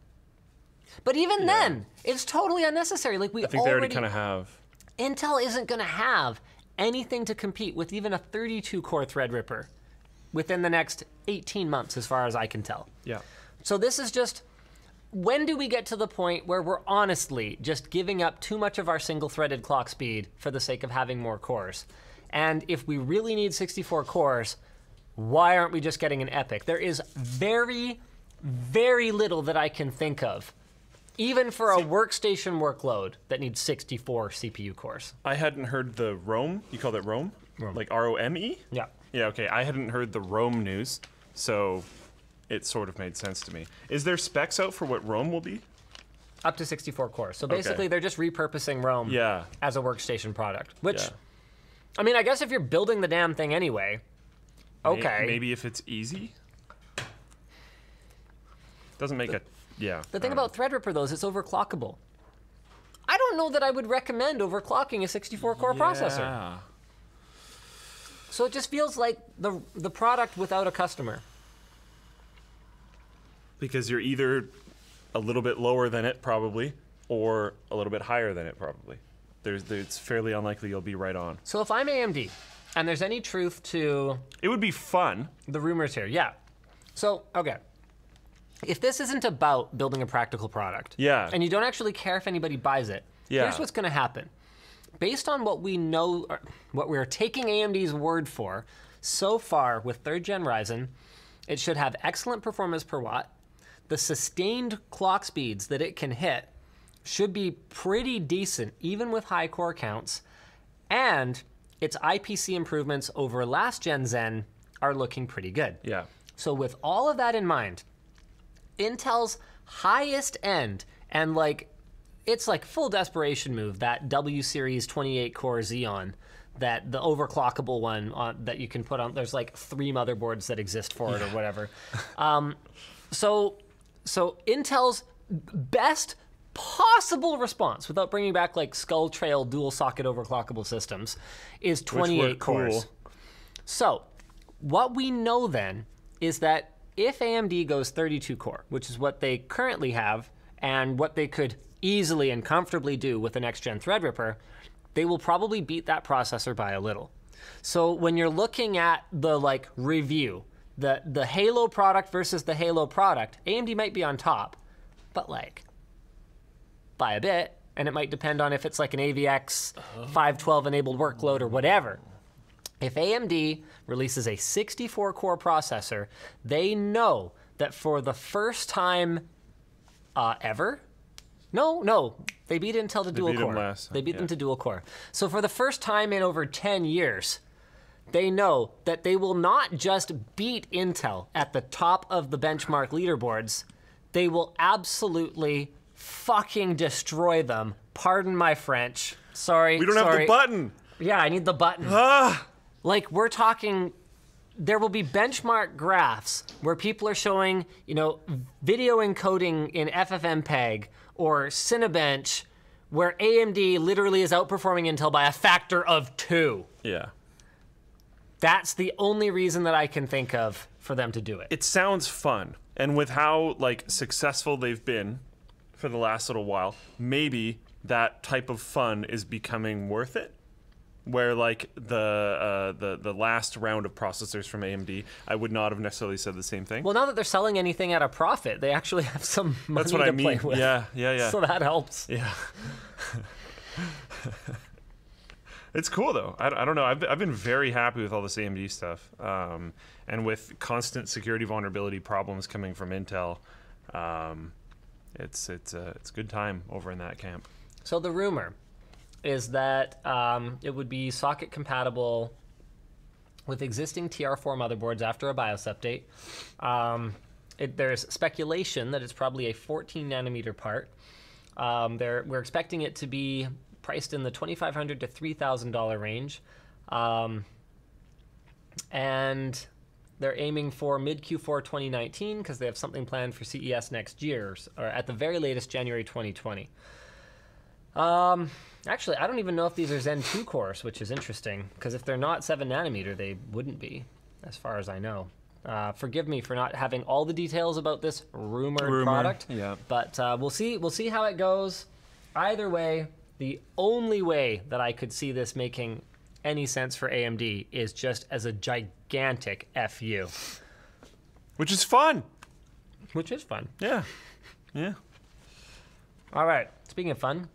But even then, it's totally unnecessary. Like we
I think they already
already
kind of have.
Intel isn't going to have anything to compete with even a 32 core Threadripper within the next 18 months, as far as I can tell.
Yeah.
So this is just when do we get to the point where we're honestly just giving up too much of our single threaded clock speed for the sake of having more cores? And if we really need 64 cores, why aren't we just getting an EPYC? There is very, very little that I can think of, even for a workstation workload that needs 64 CPU cores.
I hadn't heard the Rome. You call that Rome?
Rome.
Like R O M E?
Yeah.
Yeah, okay. I hadn't heard the Rome news, so it sort of made sense to me. Is there specs out for what Rome will be?
Up to 64 cores. So basically,
Okay.
they're just repurposing Rome
Yeah.
as a workstation product. Which,
Yeah.
I mean, I guess if you're building the damn thing anyway, okay.
Maybe if it's easy. Doesn't make a yeah.
The thing about Threadripper, though, is it's overclockable. I don't know that I would recommend overclocking a 64 core processor.
Yeah.
So it just feels like the the product without a customer.
because you're either a little bit lower than it probably, or a little bit higher than it probably. There's, there- it's fairly unlikely you'll be right on.
So if I'm AMD, and there's any truth to
It would be fun.
the rumors here, yeah. So okay, if this isn't about building a practical product,
Yeah.
and you don't actually care if anybody buys it,
Yeah.
here's what's going to happen. Based on what we know, what we're taking AMD's word for so far with third gen Ryzen, it should have excellent performance per watt. The sustained clock speeds that it can hit should be pretty decent, even with high core counts. And its IPC improvements over last gen Zen are looking pretty good.
Yeah.
So, with all of that in mind, Intel's highest end and like it's like full desperation move that W series 28 core Xeon that the overclockable one on, that you can put on there's like three motherboards that exist for it or whatever. Um, so so Intel's best possible response without bringing back like Skull Trail dual socket overclockable systems is 28 cores.
cool.
So, what we know then is that if AMD goes 32 core, which is what they currently have and what they could easily and comfortably do with the next gen Threadripper, they will probably beat that processor by a little. So when you're looking at the like review, the the Halo product versus the Halo product, AMD might be on top, but like by a bit, and it might depend on if it's like an AVX 512 enabled workload or whatever. If AMD releases a 64 core processor, they know that for the first time uh, ever, no, no, they beat Intel to dual core.
last
they beat them to dual core. So for the first time in over 10 years, they know that they will not just beat Intel at the top of the benchmark leaderboards, they will absolutely fucking destroy them. Pardon my French. Sorry.
We don't have the button.
Yeah, I need the button.
Ah.
Like we're talking there will be benchmark graphs where people are showing, you know, video encoding in FFmpeg or Cinebench where AMD literally is outperforming Intel by a factor of 2.
Yeah.
That's the only reason that I can think of for them to do it.
It sounds fun, and with how like successful they've been for the last little while, maybe that type of fun is becoming worth it. Where like the uh, the the last round of processors from AMD, I would not have necessarily said the same thing.
Well, now that they're selling anything at a profit, they actually have some money
That's what
to
I mean.
play with.
Yeah, yeah, yeah.
So that helps.
Yeah. [laughs] it's cool though. I, I don't know. I've, been- I've been very happy with all this AMD stuff, um, and with constant security vulnerability problems coming from Intel. Um, it's it's uh, it's good time over in that camp.
So the rumor is that um, it would be socket compatible with existing TR4 motherboards after a BIOS update. Um, it, there's speculation that it's probably a 14 nanometer part. Um, we're expecting it to be priced in the 2,500 to $3,000 range. Um, and they're aiming for mid Q4 2019 because they have something planned for CES next year, or at the very latest January 2020. Um, actually, I don't even know if these are Zen 2 cores, which is interesting because if they're not 7 nanometer, they wouldn't be, as far as I know. Uh, forgive me for not having all the details about this rumored
Rumor,
product,
yeah.
but uh, we'll see. We'll see how it goes. Either way, the only way that I could see this making any sense for AMD is just as a gigantic fu,
Which is fun.
which is fun.
Yeah, yeah.
All right. Speaking of fun,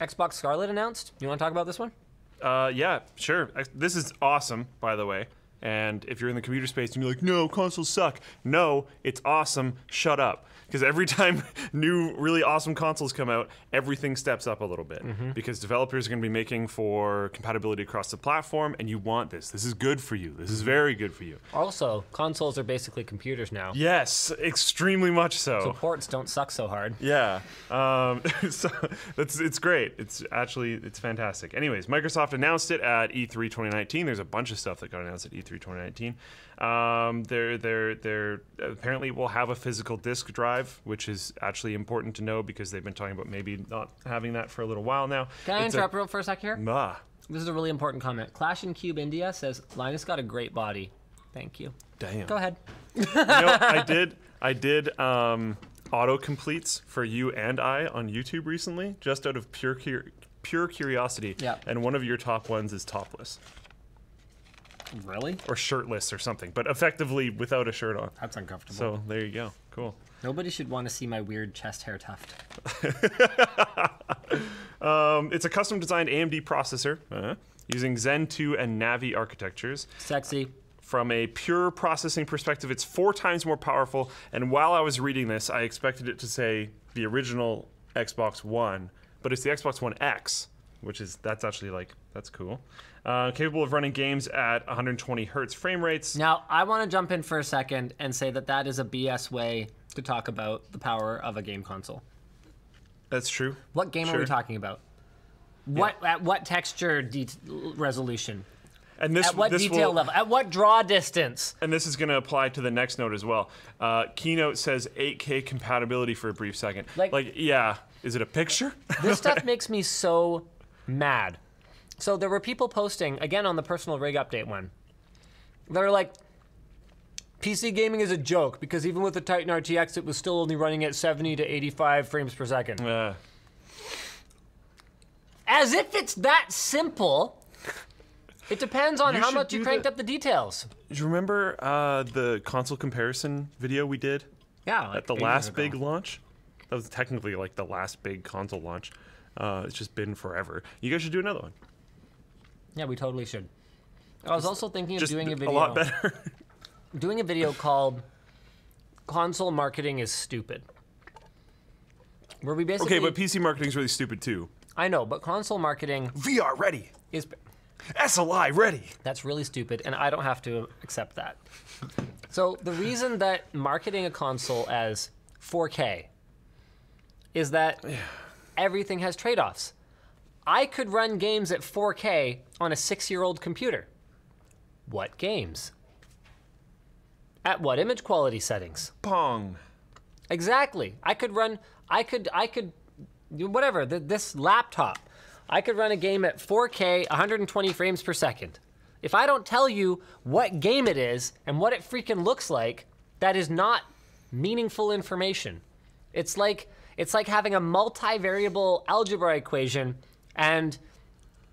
Xbox Scarlet announced. You want to talk about this one?
Uh, yeah, sure. This is awesome, by the way. And if you're in the computer space and you're like, no, consoles suck. No, it's awesome. Shut up. Because every time [laughs] new, really awesome consoles come out, everything steps up a little bit. Because developers are going to be making for compatibility across the platform, and you want this. This is good for you. This is very good for you.
Also, consoles are basically computers now.
Yes, extremely much So
So ports don't suck so hard.
Yeah, um, [laughs] so that's it's great. It's actually it's fantastic. Anyways, Microsoft announced it at E E3 2019. There's a bunch of stuff that got announced at E E3 2019. Um, they're they're they're apparently will have a physical disk drive, which is actually important to know because they've been talking about maybe not having that for a little while now.
Can I
It's a-
interrupt real for a sec here?
Ah,
This is a really important comment. Clash and Cube India says Linus got a great body. Thank you.
damn.
Go ahead.
you know, I [laughs] did I did um, auto completes for you and I on YouTube recently, just out of pure cur- pure curiosity.
Yeah.
And one of your top ones is topless
Really?
or shirtless or something, but effectively without a shirt on.
That's uncomfortable.
So there you go. Cool.
Nobody should want to see my weird chest hair tuft. [laughs]
Um, it's a custom designed AMD processor uh, using Zen 2 and Navi architectures.
Sexy.
From a pure processing perspective, it's four times more powerful. And while I was reading this, I expected it to say the original Xbox One, but it's the Xbox One X, which is that's actually like that's cool. Uh, capable of running games at 120 hertz frame rates.
Now, I want to jump in for a second and say that that is a BS way to talk about the power of a game console.
That's true.
What game are we talking about? What at what texture de- resolution?
And this
At what
this
detail
will,
level? At what draw distance?
and this is going to apply to the next note as well. Uh, Keynote says 8K compatibility for a brief second.
Like-
like yeah, is it a picture?
This [laughs] stuff makes me so mad. So there were people posting again on the personal rig update one. that are like, PC gaming is a joke because even with the Titan RTX, it was still only running at 70 to 85 frames per second.
uh,
As if it's that simple. It depends on
You
how much you cranked
the-
up the details.
do you remember uh, the console comparison video we did?
Yeah, like
at the last big launch. That was technically like the last big console launch. Uh, it's just been forever. You guys should do another one.
Yeah, we totally should. I was also thinking of
Just
doing a video.
A lot better. [laughs]
doing a video called "Console Marketing is Stupid," where we basically.
okay, but PC marketing is really stupid too.
I know, but console marketing
VR ready.
is
SLI ready.
that's really stupid, and I don't have to accept that. So the reason that marketing a console as 4K is that everything has trade-offs. I could run games at 4K on a six-year-old computer. What games? At what image quality settings?
Pong.
Exactly. I could run. I could. I could. Whatever. th- This laptop. I could run a game at 4K, 120 frames per second. If I don't tell you what game it is and what it freaking looks like, that is not meaningful information. It's like it's like having a multivariable algebra equation and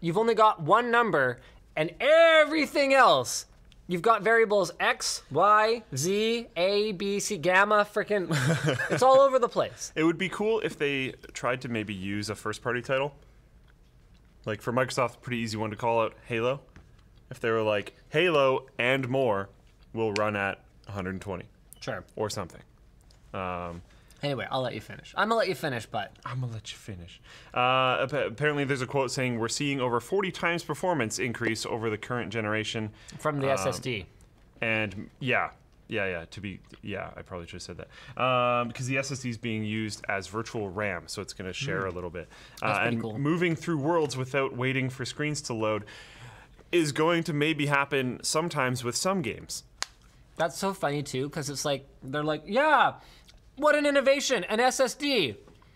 you've only got one number, and everything else. You've got variables X, Y, Z, A, B, C, gamma, freaking. [laughs] it's all over the place.
It would be cool if they tried to maybe use a first party title. Like for Microsoft, pretty easy one to call out Halo. If they were like, Halo and more will run at 120
Sure.
or something. Um,
Anyway, I'll let you finish. I'm gonna let you finish, but
I'm gonna let you finish. Uh, apparently, there's a quote saying we're seeing over 40 times performance increase over the current generation.
from the SSD.
And yeah, yeah, yeah. To be, yeah, I probably should have said that um, because the SSD is being used as virtual RAM, so it's going to share a little bit.
That's
uh, and
cool.
moving through worlds without waiting for screens to load is going to maybe happen sometimes with some games.
That's so funny too, because it's like they're like, yeah, what an innovation, an SSD.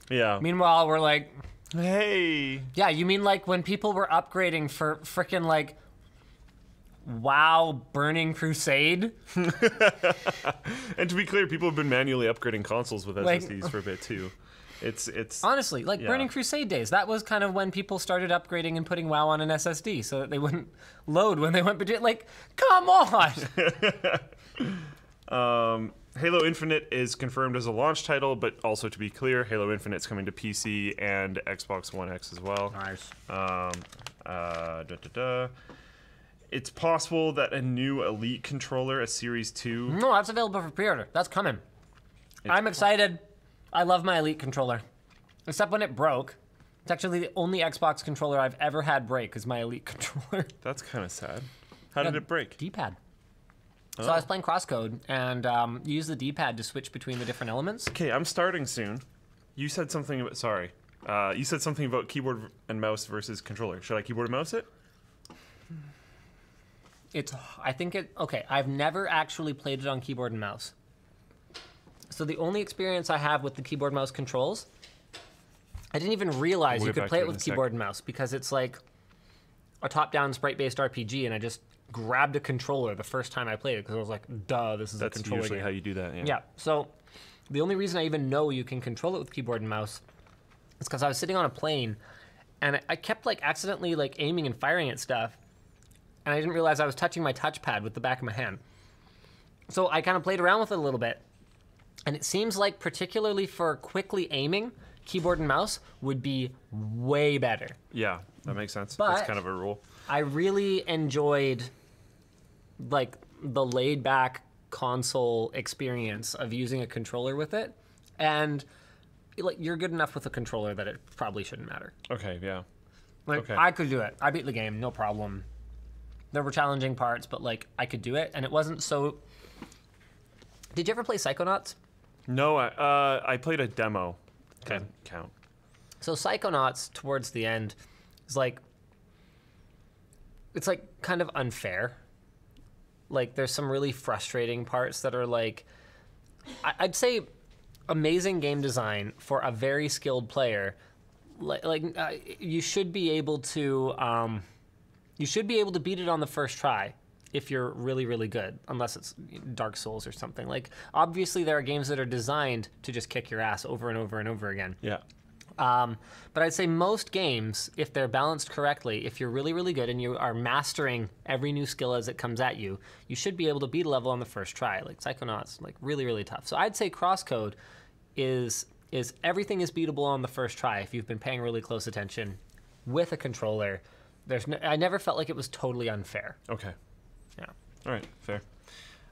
Yeah.
Meanwhile, we're like,
hey.
yeah, you mean like when people were upgrading for freaking like, WoW, Burning Crusade? [laughs]
And to be clear, people have been manually upgrading consoles with
Like-
SSDs for a bit too. It's it's
Honestly, like
Yeah.
Burning Crusade days, that was kind of when people started upgrading and putting WoW on an SSD so that they wouldn't load when they went between. Like, come on! [laughs]
Um, Halo Infinite is confirmed as a launch title, but also to be clear, Halo Infinite's coming to PC and Xbox One X as well.
nice.
Um, uh, da, da, da. It's possible that a new Elite controller, a Series 2,
No, that's available for pre-order. That's coming. I'm excited. I love my Elite controller, except when it broke. It's actually the only Xbox controller I've ever had break is my Elite [laughs] controller.
that's kind of sad. How did it break?
D-pad. So I was playing crosscode and um, you use the D-pad to switch between the different elements.
Okay, I'm starting soon. You said something about, sorry. Uh, you said something about keyboard and mouse versus controller. Should I keyboard and mouse it?
It's I think it okay, I've never actually played it on keyboard and mouse. So the only experience I have with the keyboard mouse controls, I didn't even realize
We'll
you
get
could
back
play
to
it
it in
with
a sec.
keyboard and mouse because it's like a top-down sprite-based RPG and I just grabbed a controller the first time I played it because I was like, duh, this is
That's
a controller That's
usually
game.
how you do that. Yeah.
Yeah. So the only reason I even know you can control it with keyboard and mouse is because I was sitting on a plane and I, kept like accidentally like aiming and firing at stuff, and I didn't realize I was touching my touchpad with the back of my hand. So I kind of played around with it a little bit, and it seems like particularly for quickly aiming, keyboard and mouse would be way better.
Yeah, that makes sense.
But-
That's kind of a rule.
I really enjoyed like the laid back console experience of using a controller with it. And like you're good enough with a controller that it probably shouldn't matter.
Okay, yeah.
Like
Okay.
I could do it. I beat the game, no problem. There were challenging parts, but like I could do it and it wasn't so Did you ever play Psychonauts?
No, I, uh, I played a demo. Can count.
So Psychonauts towards the end is like it's like kind of unfair. Like there's some really frustrating parts that are like I- I'd say amazing game design for a very skilled player. Like, like uh, you should be able to um, you should be able to beat it on the first try if you're really really good unless it's dark souls or something like obviously there are games that are designed to just kick your ass over and over and over again
Yeah.
Um, but I'd say most games, if they're balanced correctly, if you're really, really good and you are mastering every new skill as it comes at you, you should be able to beat a level on the first try. Like Psychonauts, like really, really tough. So I'd say Crosscode is is everything is beatable on the first try if you've been paying really close attention with a controller. There's no, I never felt like it was totally unfair.
Okay.
Yeah.
All right. Fair.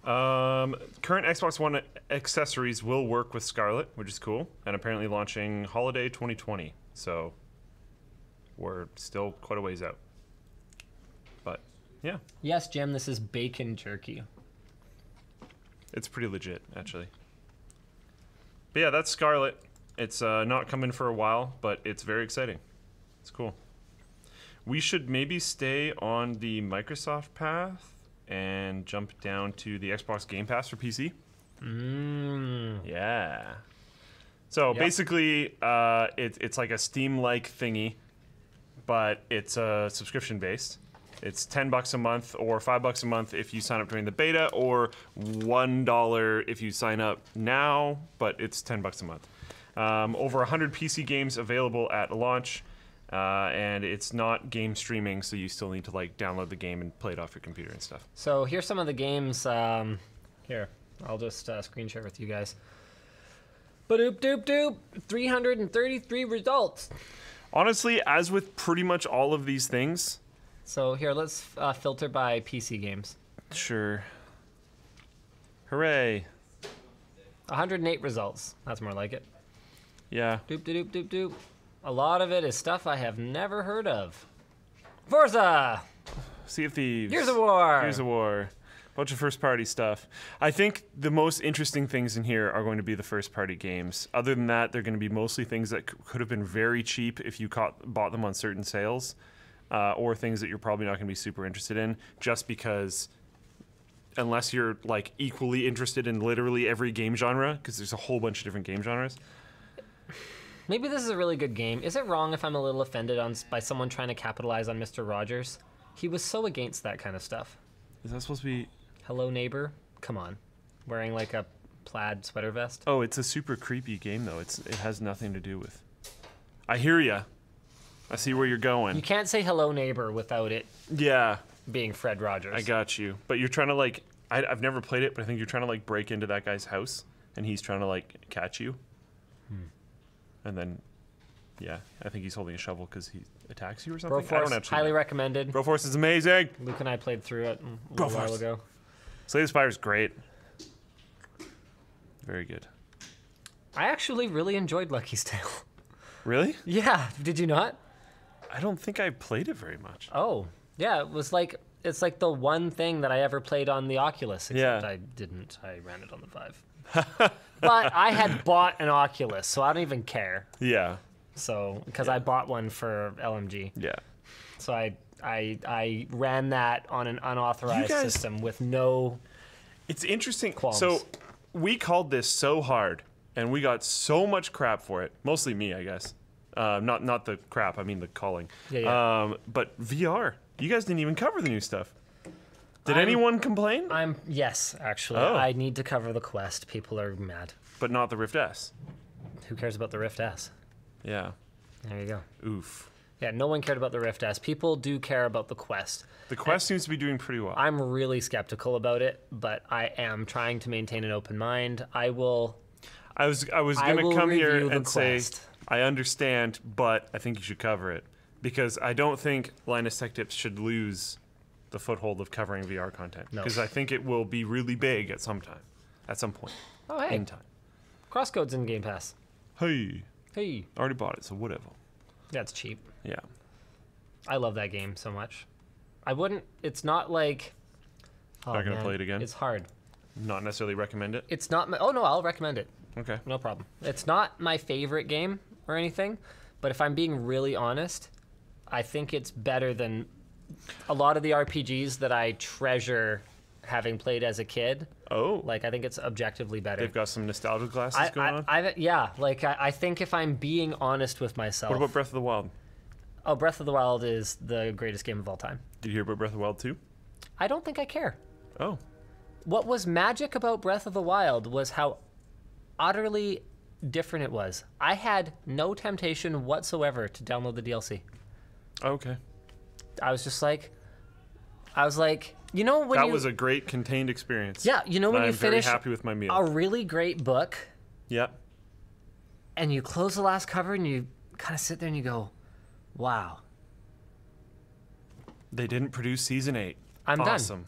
Um, current Xbox One accessories will work with Scarlet, which is cool, and apparently launching holiday 2020. So we're still quite a ways out. But yeah,
Yes, Jim, this is bacon jerky.
it's pretty legit actually. But yeah, that's Scarlet. It's uh, not coming for a while, but it's very exciting. It's cool. We should maybe stay on the Microsoft path and jump down to the Xbox Game Pass for PC.
Mmm.
Yeah. So
Yep.
basically, uh, it, it's like a Steam-like thingy, but it's uh, subscription based. It's ten bucks a month or five bucks a month if you sign up during the beta, or one dollar if you sign up now. But it's ten bucks a month. Um, over hundred PC games available at launch, Uh, and it's not game streaming, so you still need to like download the game and play it off your computer and stuff.
So here's some of the games. Um, here, I'll just uh, screen share with you guys. Badoop doop doop. 333 results.
Honestly, as with pretty much all of these things,
So here, let's uh, filter by PC games.
sure. Hooray!
108 results. That's more like it.
Yeah.
Doop doop doop doop doop. A lot of it is stuff I have never heard of. Forza!
Sea of Thieves.
Here's a war.
Here's a war. Bunch of first party stuff. I think the most interesting things in here are going to be the first party games. Other than that, they're going to be mostly things that c- could have been very cheap if you caught, bought them on certain sales, uh, or things that you're probably not going to be super interested in just because unless you're like equally interested in literally every game genre because there's a whole bunch of different game genres.
Maybe this is a really good game. Is it wrong if I'm a little offended on by someone trying to capitalize on Mr. Rogers? He was so against that kind of stuff.
Is that supposed to be
Hello neighbor, come on, wearing like a plaid sweater vest.
Oh, it's a super creepy game though. It's it has nothing to do with. I hear ya. I see where you're going.
You can't say hello neighbor without it
yeah,
being Fred Rogers.
I got you. But you're trying to like I, I've never played it, but I think you're trying to like break into that guy's house, and he's trying to like catch you. Hmm. And then, yeah, I think he's holding a shovel because he attacks you or something. I
Broforce,
don't actually.
highly
know.
recommended.
Broforce is amazing.
Luke and I played through it a little while
Broforce.
ago.
Slay the Spire is great. Very good.
I actually really enjoyed Lucky's [laughs] Tale.
Really?
yeah, did you not?
I don't think I played it very much.
Oh, yeah. It was like it's like the one thing that I ever played on the Oculus. Except
Yeah.
I didn't. I ran it on the Vive. [laughs] but I had bought an Oculus, so I don't even care.
Yeah.
So because I bought one for LMG,
Yeah.
so I I I ran that on an unauthorized
guys-
system with no.
It's interesting.
Qualms.
So we called this so hard, and we got so much crap for it. Mostly me, I guess. Uh, not not the crap. I mean the calling.
Yeah, yeah.
Um, but VR. You guys didn't even cover the new stuff. Did
I'm-
anyone complain?
I'm yes, actually,
Oh.
I need to cover the Quest. People are mad.
but not the Rift S.
Who cares about the Rift S?
Yeah.
There you go.
Oof.
Yeah, no one cared about the Rift S. People do care about the Quest.
The Quest seems to be doing pretty well.
I'm really skeptical about it, but I am trying to maintain an open mind. I will.
I was I was gonna
will
come here and say I understand, but I think you should cover it because I don't think Linus Tech Tips should lose the foothold of covering VR content
No.
because I think it will be really big at some time, at some point
Oh hey,
in time.
Crosscode's in Game Pass.
Hey,
Hey,
already bought it, so whatever.
that's cheap.
Yeah,
I love that game so much. I wouldn't. It's not like. Oh,
Not gonna
man,
play it again?
It's hard.
not necessarily recommend it.
It's not. My, oh no, I'll recommend it.
Okay.
No problem. It's not my favorite game or anything, but if I'm being really honest, I think it's better than a lot of the RPGs that I treasure having played as a kid.
Oh,
Like I think it's objectively better.
they've got some nostalgia glasses
I,
going
I,
on.
I, yeah, like I, I think if I'm being honest with myself,
what about Breath of the Wild?
oh, Breath of the Wild is the greatest game of all time.
Did you hear about Breath of the Wild 2?
I don't think I care.
Oh,
What was magic about Breath of the Wild was how utterly different it was. I had no temptation whatsoever to download the DLC.
Oh, okay.
I was just like, I was like, you know when
that
you,
was a great contained experience.
yeah, you know when
I'm
you finish
happy with my meal.
a really great book
Yep.
and you close the last cover and you kind of sit there and you go, wow,
They didn't produce season eight.
I'm done.
awesome.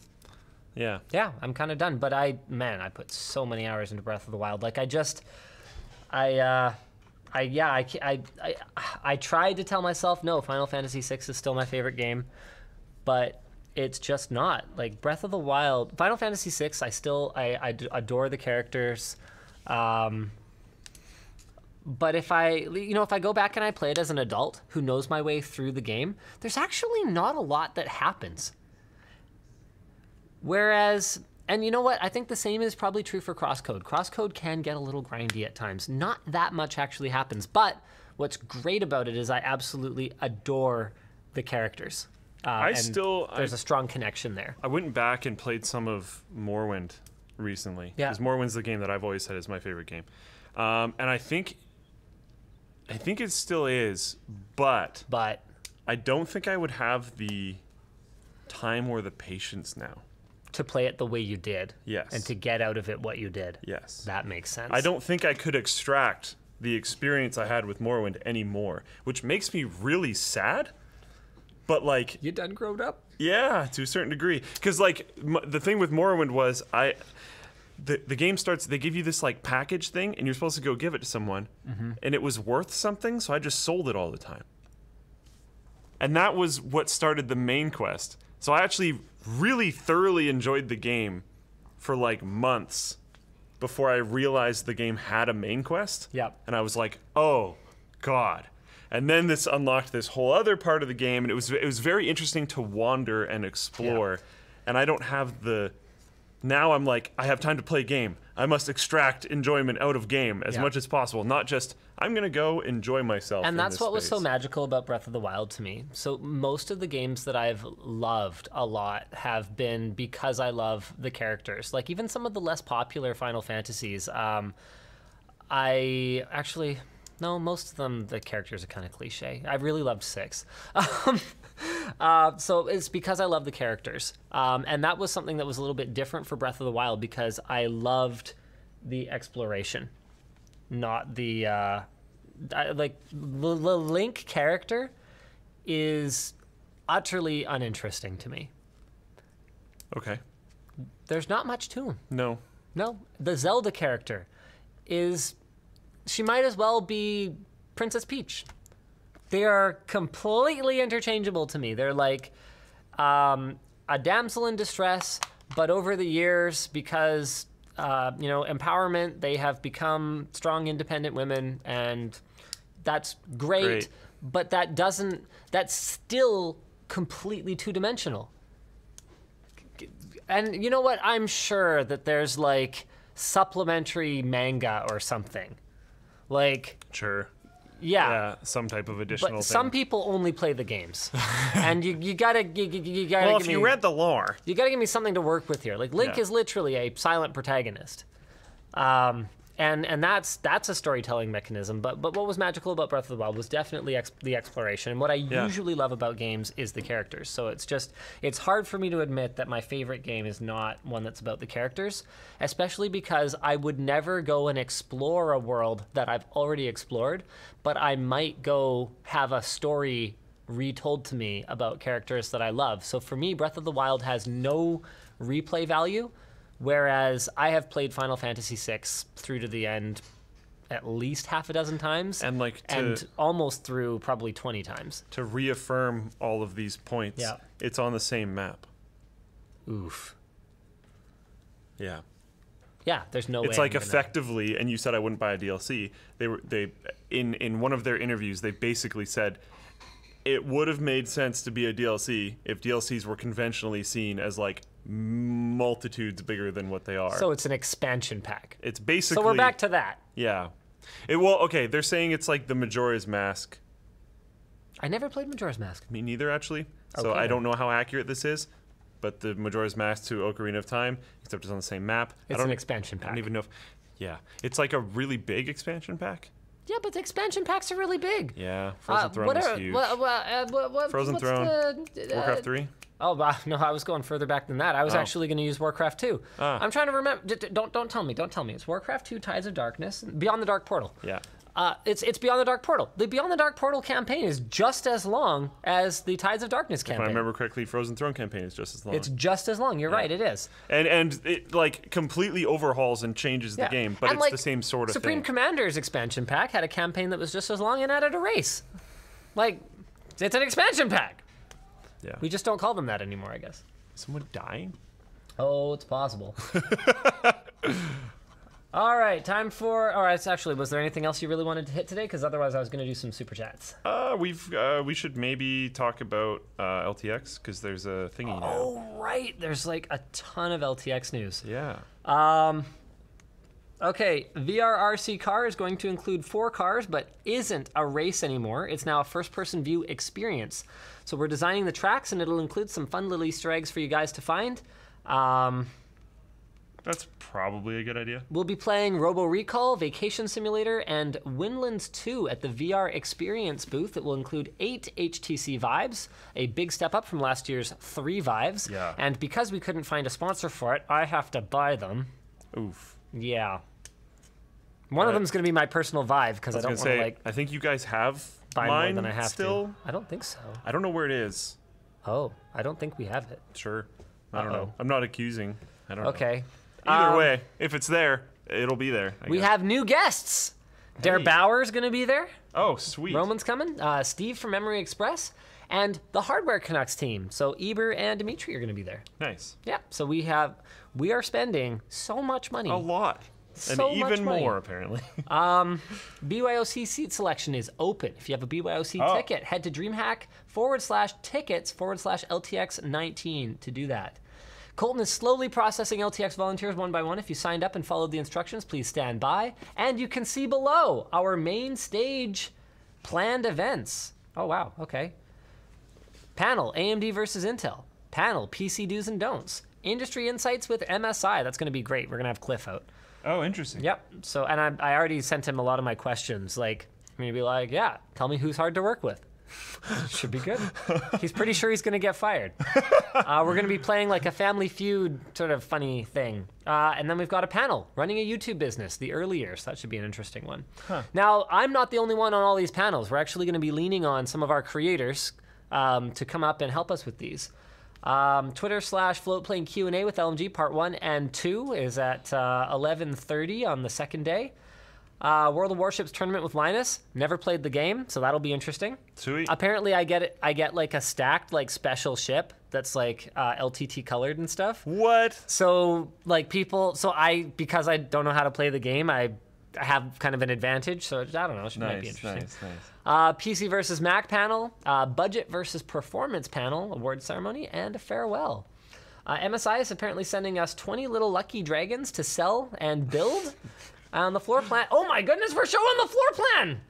Yeah.
yeah, I'm kind of done. But I, man, I put so many hours into Breath of the Wild. Like I just, I, uh, I yeah, I, I, I, I tried to tell myself no, Final Fantasy VI is still my favorite game, but it's just not. Like Breath of the Wild, Final Fantasy VI, I still, I adore the characters. Um, but if I, you know, if I go back and I play it as an adult who knows my way through the game, there's actually not a lot that happens. Whereas, and you know what? I think the same is probably true for Crosscode. Crosscode can get a little grindy at times. Not that much actually happens, but what's great about it is I absolutely adore the characters. Uh,
I
and
still-
there's
I-
a strong connection there.
I went back and played some of Morrowind recently.
Yeah.
Because Morrowind's the game that I've always said is my favorite game. Um, and I think I think it still is, but
but
I don't think I would have the time or the patience now.
To play it the way you did.
Yes.
And to get out of it what you did.
Yes.
That makes sense.
I don't think I could extract the experience I had with Morrowind anymore, which makes me really sad. But like,
You done grown up?
yeah, to a certain degree, because like m- the thing with Morrowind was I, the the game starts. They give you this like package thing, and you're supposed to go give it to someone, mm-hmm. and it was worth something, so I just sold it all the time. And that was what started the main quest. So I actually really thoroughly enjoyed the game for like months before I realized the game had a main quest.
Yep.
And I was like, "Oh god." And then this unlocked this whole other part of the game and it was it was very interesting to wander and explore. And I don't have the now I'm like I have time to play a game. I must extract enjoyment out of game as
Yeah.
much as possible, not just I'm going to go enjoy myself.
And that's what was so magical about Breath of the Wild to me. So most of the games that I've loved a lot have been because I love the characters. Like even some of the less popular Final Fantasies. Um, I actually no, most of them the characters are kind of cliche. I really loved six. [laughs] Um, uh, so it's because I love the characters, um, and that was something that was a little bit different for Breath of the Wild because I loved the exploration, not the uh, I, like the, the Link character is utterly uninteresting to me.
Okay.
There's not much to him.
No.
No, the Zelda character is she might as well be Princess Peach. They are completely interchangeable to me. They're like um, a damsel in distress, but over the years, because uh, you know empowerment, they have become strong, independent women, and that's great.
Great.
But that doesn't. That's still completely two dimensional. And you know what? I'm sure that there's like supplementary manga or something. Like,
Sure.
Yeah.
Yeah, some type of additional
But
thing.
some people only play the games, [laughs] and you, you gotta you, you- you gotta
well,
give
if you
me
read the lore,
you gotta give me something to work with here. Like Link
Yeah.
is literally a silent protagonist, um, and and that's that's a storytelling mechanism. But but what was magical about Breath of the Wild was definitely ex- the exploration. And what I
Yeah.
usually love about games is the characters. So it's just it's hard for me to admit that my favorite game is not one that's about the characters, especially because I would never go and explore a world that I've already explored, but I might go have a story retold to me about characters that I love. So for me, Breath of the Wild has no replay value, whereas I have played Final Fantasy VI through to the end at least half a dozen times,
And, like, to-
and almost through probably twenty times.
to reaffirm all of these points,
Yeah.
it's on the same map.
Oof.
Yeah.
Yeah, there's no.
It's like
I'm gonna-
effectively, and you said I wouldn't buy a DLC. They were they in in one of their interviews they basically said it would have made sense to be a DLC if DLCs were conventionally seen as like multitudes bigger than what they are.
So it's an expansion pack.
it's basically
So we're back to that.
yeah. It well okay. They're saying it's like the Majora's Mask.
I never played Majora's Mask.
Me neither, actually. So
Okay,
I don't know how accurate this is, but the Majora's Mask to Ocarina of Time, except it's on the same map. I
It's an expansion pack.
I don't even know if. Yeah, it's like a really big expansion pack.
Yeah, but the expansion packs are really big.
Yeah, Frozen
Uh,
Throne
what
is
are-
huge.
what- what- uh, what-
Frozen
what's
Throne,
the, uh,
Warcraft three.
Oh [laughs] no, I was going further back than that. I was
Oh.
actually going to use Warcraft 2.
Ah.
I'm trying to remember. Don't don't tell me. Don't tell me. It's Warcraft 2: Tides of Darkness, Beyond the Dark Portal.
Yeah.
Uh, it's it's Beyond the Dark Portal. The Beyond the Dark Portal campaign is just as long as the Tides of Darkness campaign.
If I remember correctly, Frozen Throne campaign is just as long.
It's just as long. You're right. It is.
and and it like completely overhauls and changes the game, but
And,
it's
like,
the same sort of thing.
Supreme
thing.
Commander's expansion pack had a campaign that was just as long and added a race. Like, it's an expansion pack.
Yeah.
We just don't call them that anymore, I guess.
Someone dying?
Oh, it's possible. [laughs] All right, time for. All right, actually, was there anything else you really wanted to hit today? Because otherwise, I was going to do some super chats.
Uh, we've uh, we should maybe talk about uh, LTX because there's a thingy now.
Oh, right. There's like a ton of LTX news.
Yeah.
Um, okay, VRRC car is going to include four cars, but isn't a race anymore. It's now a first person view experience. So we're designing the tracks, and it'll include some fun little Easter eggs for you guys to find. Um,
That's probably a good idea.
We'll be playing Robo Recall, Vacation Simulator, and Windlands 2 at the VR Experience booth. It will include eight HTC Vives, a big step up from last year's three Vives.
Yeah.
And because we couldn't find a sponsor for it, I have to buy them.
Oof.
Yeah. One of
Right.
them's going to be my personal Vive because I,
I
don't want to like
I think you guys have
buy
mine
more than I have
still.
to. I don't think so.
I don't know where it is.
Oh, I don't think we have it.
Sure. I don't
Uh-oh.
know. I'm not accusing. I don't know.
Okay.
Either
Um,
way, if it's there, it'll be there. I
We
guess.
have new guests. Dare
Hey.
Bauer's going to be there.
Oh, sweet.
Roman's coming. Uh, Steve from Memory Express. And the Hardware Canucks team. So Eber and Dimitri are going to be there.
Nice.
Yeah. So we have, we are spending so much money.
A lot.
So
and even more, apparently. [laughs]
Um, BYOC seat selection is open. If you have a BYOC
Oh.
ticket, head to DreamHack forward slash tickets forward slash LTX 19 to do that. Colton is slowly processing LTX volunteers one by one. If you signed up and followed the instructions, please stand by. And you can see below our main stage planned events. Oh, wow. Okay. Panel AMD versus Intel. Panel PC do's and don'ts. Industry insights with MSI. That's going to be great. We're going to have Cliff out.
oh, interesting.
Yep. So, and I, I already sent him a lot of my questions. Like, I'm gonna be like, yeah, tell me who's hard to work with. [laughs] Should be good. he's pretty sure he's gonna get fired. [laughs] Uh, we're gonna be playing like a Family Feud sort of funny thing, uh, and then we've got a panel running a YouTube business, the early years. That should be an interesting one. Now, I'm not the only one on all these panels. We're actually gonna be leaning on some of our creators um, to come up and help us with these. Um, Twitter slash Floatplane Q and A with LMG part one and two is at uh, 11:30 on the second day. Uh, World of Warships tournament with Linus. Never played the game, so that'll be interesting.
Sweet.
Apparently, I get it. I get like a stacked like special ship that's like uh, LTT colored and stuff.
What?
So like people, so I because I don't know how to play the game, I have kind of an advantage. So I don't know. It might be
Nice,
interesting.
nice, nice.
Uh, PC versus Mac panel, uh, budget versus performance panel, award ceremony, and a farewell. Uh, MSI is apparently sending us 20 little lucky dragons to sell and build [laughs] on the floor plan. Oh my goodness, we're showing the floor plan!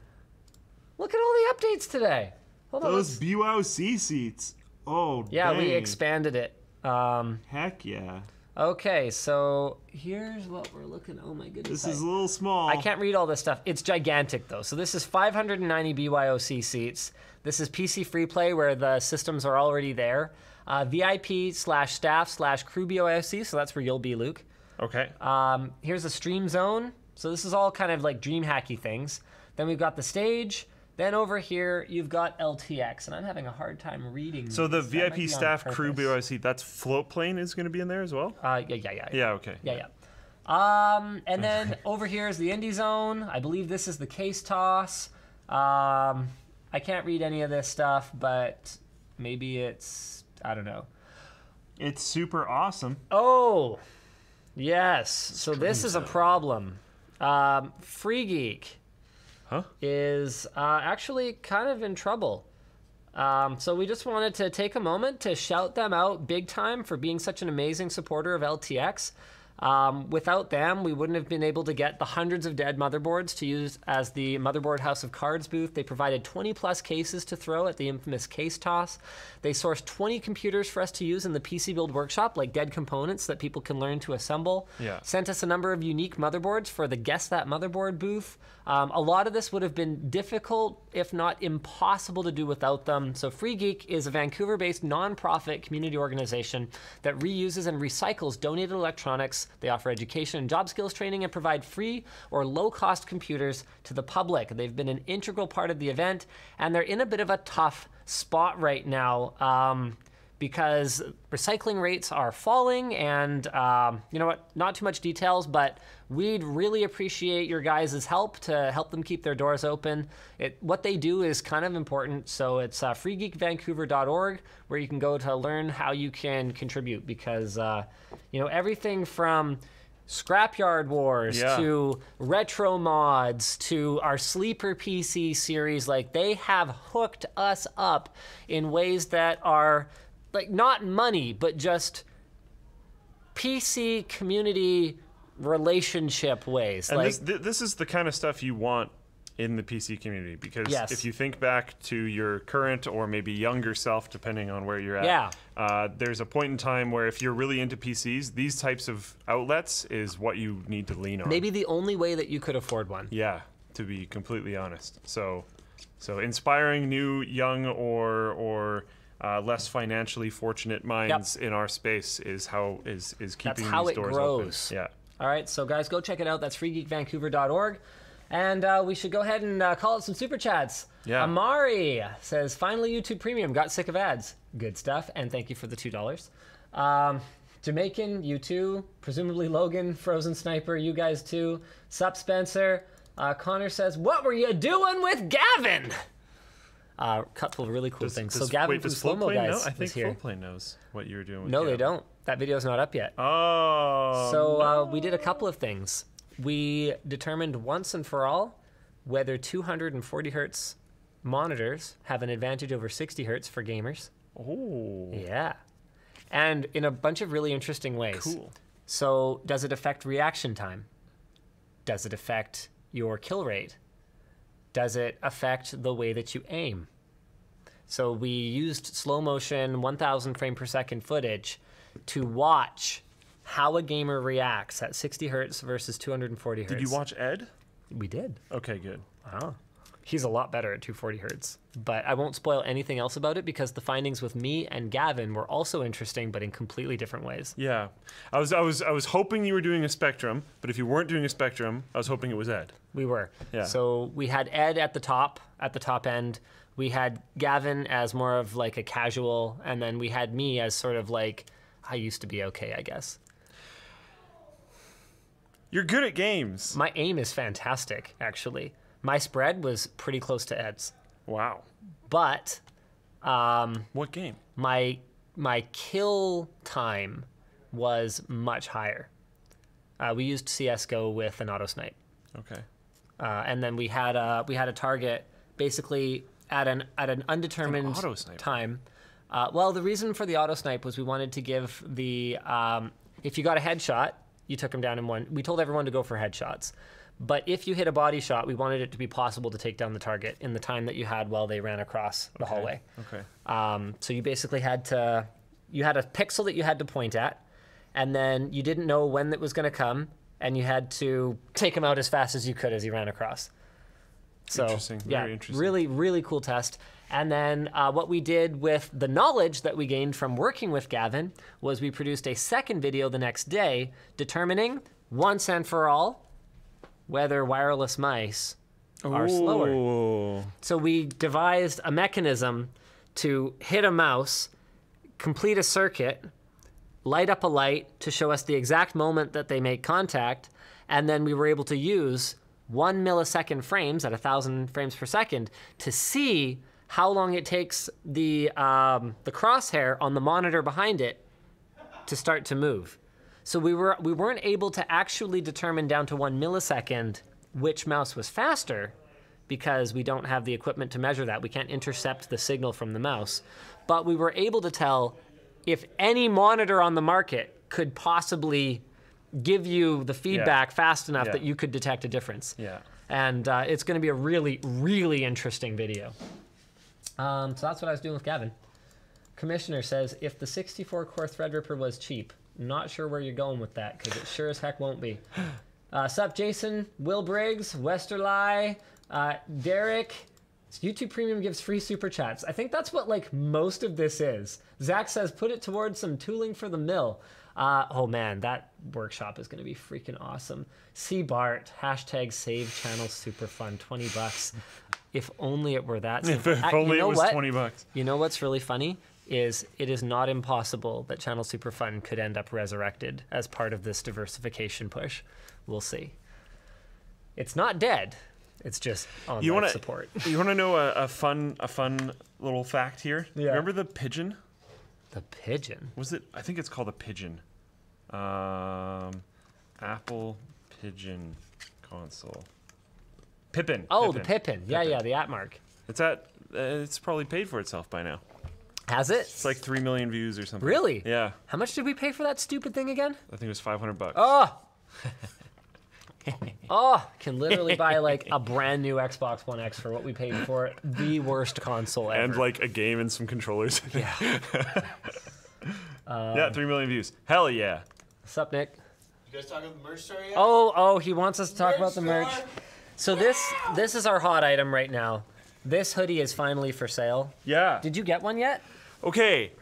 Look at all the updates today. Hold on.
Those
let's-
BYOC seats. Oh,
Yeah, we expanded it. Um,
Heck yeah.
Okay, so here's what we're looking. Oh my goodness.
This is a little small.
I can't read all this stuff. It's gigantic though. So this is 590 BYOC seats. This is PC free play where the systems are already there. Uh, VIP slash staff slash crew BYOC. So that's where you'll be, Luke.
Okay.
Um, here's a stream zone. So this is all kind of like dream hacky things. Then we've got the stage. Then over here you've got LTX, and I'm having a hard time reading.
so the VIP staff crew. BYC, that's Floatplane is going to be in there as well?
Uh, yeah, yeah, yeah.
Yeah, okay.
Yeah, yeah. Um, and then [laughs] over here is the indie zone. I believe this is the case toss. Um, I can't read any of this stuff, but maybe it's I don't know.
It's super awesome.
Oh, yes. So this is a problem. Um, Free Geek
Huh?
is uh, actually kind of in trouble. Um, so we just wanted to take a moment to shout them out big time for being such an amazing supporter of LTX. Um, without them, we wouldn't have been able to get the hundreds of dead motherboards to use as the Motherboard House of Cards booth. They provided 20 plus cases to throw at the infamous case toss. They sourced 20 computers for us to use in the PC Build workshop, like dead components that people can learn to assemble.
Yeah.
Sent us a number of unique motherboards for the Guess That Motherboard booth. Um, a lot of this would have been difficult, if not impossible, to do without them. So, Free Geek is a Vancouver based nonprofit community organization that reuses and recycles donated electronics. They offer education and job skills training and provide free or low cost computers to the public. They've been an integral part of the event, and they're in a bit of a tough spot right now. Um, because recycling rates are falling and um, you know what not too much details but we'd really appreciate your guys' help to help them keep their doors open it, what they do is kind of important so it's uh, freegeekvancouver.org where you can go to learn how you can contribute because uh, you know everything from Scrapyard Wars
Yeah.
to retro mods to our sleeper PC series like they have hooked us up in ways that are like not money but just PC community relationship ways
And
like
this, this is the kind of stuff you want in the PC community because
Yes.
if you think back to your current or maybe younger self, depending on where you're at,
Yeah.
uh, there's a point in time where if you're really into PCs, these types of outlets is what you need to lean on.
Maybe the only way that you could afford one.
Yeah, to be completely honest. So, so inspiring new, young, or or uh, less financially fortunate minds in our space is how is is keeping That's
how
these
it grows.
open. Yeah.
All right, so guys, go check it out. That's freegeekvancouver.org. And uh, we should go ahead and uh, call it some super chats.
Yeah.
Amari says, finally, YouTube Premium. Got sick of ads. Good stuff. And thank you for the $2. Um, Jamaican, you too. Presumably Logan, Frozen Sniper, you guys too. Sup, Spencer. Uh, Connor says, What were you doing with Gavin? Uh, couple of really cool things. so Gavin
wait,
from
does
Slow Mo
Floatplane know? I think
here.
Floatplane knows what you were doing. With
No, they don't. That video's not up yet.
Oh.
So uh, we did a couple of things. We determined once and for all whether 240 hertz monitors have an advantage over 60 hertz for gamers.
Oh.
Yeah. And in a bunch of really interesting ways.
Cool.
So, does it affect reaction time? Does it affect your kill rate? Does it affect the way that you aim? So, we used slow motion 1000 frame per second footage to watch how a gamer reacts at 60 hertz versus 240 hertz.
Did you watch Ed?
We did.
Okay, good.
Wow. He's a lot better at 240 hertz. But I won't spoil anything else about it because the findings with me and Gavin were also interesting, but in completely different ways.
Yeah, I was I was I was hoping you were doing a Spectrum, but if you weren't doing a Spectrum, I was hoping it was Ed.
We were.
Yeah.
So we had Ed at the top, at the top end. We had Gavin as more of like a casual, and then we had me as sort of like I used to be okay, I guess.
You're good at games.
My aim is fantastic, actually. My spread was pretty close to Ed's,
Wow.
but um,
What game?
my my kill time was much higher. Uh, we used CS:GO with an auto snipe.
Okay.
uh, and then we had a we had a target basically at an at an undetermined
sniper.
time. Uh, well, the reason for the auto snipe was we wanted to give the um, if you got a headshot, you took him down in one. We told everyone to go for headshots, but if you hit a body shot, we wanted it to be possible to take down the target in the time that you had while they ran across the hallway.
Okay.
Um, so you basically had to, you had a pixel that you had to point at, and then you didn't know when it was going to come, and you had to take him out as fast as you could as he ran across. So
Interesting,
yeah,
very interesting.
really, really cool test. And then uh, what we did with the knowledge that we gained from working with Gavin was we produced a second video the next day determining once and for all whether wireless mice are slower. So we devised a mechanism to hit a mouse, complete a circuit, light up a light to show us the exact moment that they make contact, and then we were able to use one millisecond frames at a thousand frames per second to see how long it takes the um, the crosshair on the monitor behind it to start to move. So we were we weren't able to actually determine down to one millisecond which mouse was faster because we don't have the equipment to measure that. We can't intercept the signal from the mouse. But we were able to tell if any monitor on the market could possibly give you the feedback fast enough
Yeah.
that you could detect a difference.
Yeah.
And uh, it's going to be a really, really interesting video. Um, so that's what I was doing with Gavin. Commissioner says if the 64 core Threadripper was cheap, not sure where you're going with that because it sure as heck won't be. [gasps] Uh, sup, Jason, Will Briggs, Westerly, uh, Derek. YouTube Premium gives free super chats. I think that's what like most of this is. Zach says put it towards some tooling for the mill. Uh, oh man, that workshop is going to be freaking awesome. C Bart hashtag save channel super fun twenty bucks. If only it were that. [laughs]
If,
simple.
if
Uh, you
only
know
it was
what?
twenty bucks.
You know what's really funny is it is not impossible that Channel Super Fun could end up resurrected as part of this diversification push. We'll see. It's not dead. It's just on
You want to
support. [laughs]
You want to know a, a fun a fun little fact here?
Yeah.
Remember the pigeon?
The pigeon.
Was it? I think it's called a pigeon. Um, Apple Pigeon console. Pippin.
Oh, the Pippin. Yeah,
Pippin.
yeah, the at mark.
It's at. Uh, it's probably paid for itself by now.
Has it?
It's like three million views or something.
Really?
Yeah.
How much did we pay for that stupid thing again?
I think it was five hundred bucks.
Oh, [laughs] Oh, can literally buy like a brand new Xbox One X for what we paid for it. The worst console ever.
and like a game and some controllers.
yeah. [laughs]
Um, yeah, three million views. Hell yeah.
What's up, Nick?
You guys talking about the merch store yet?
Oh, oh, he wants us to talk about the merch.
store?
So this this is our hot item right now. This hoodie is finally for sale.
Yeah.
Did you get one yet?
Okay.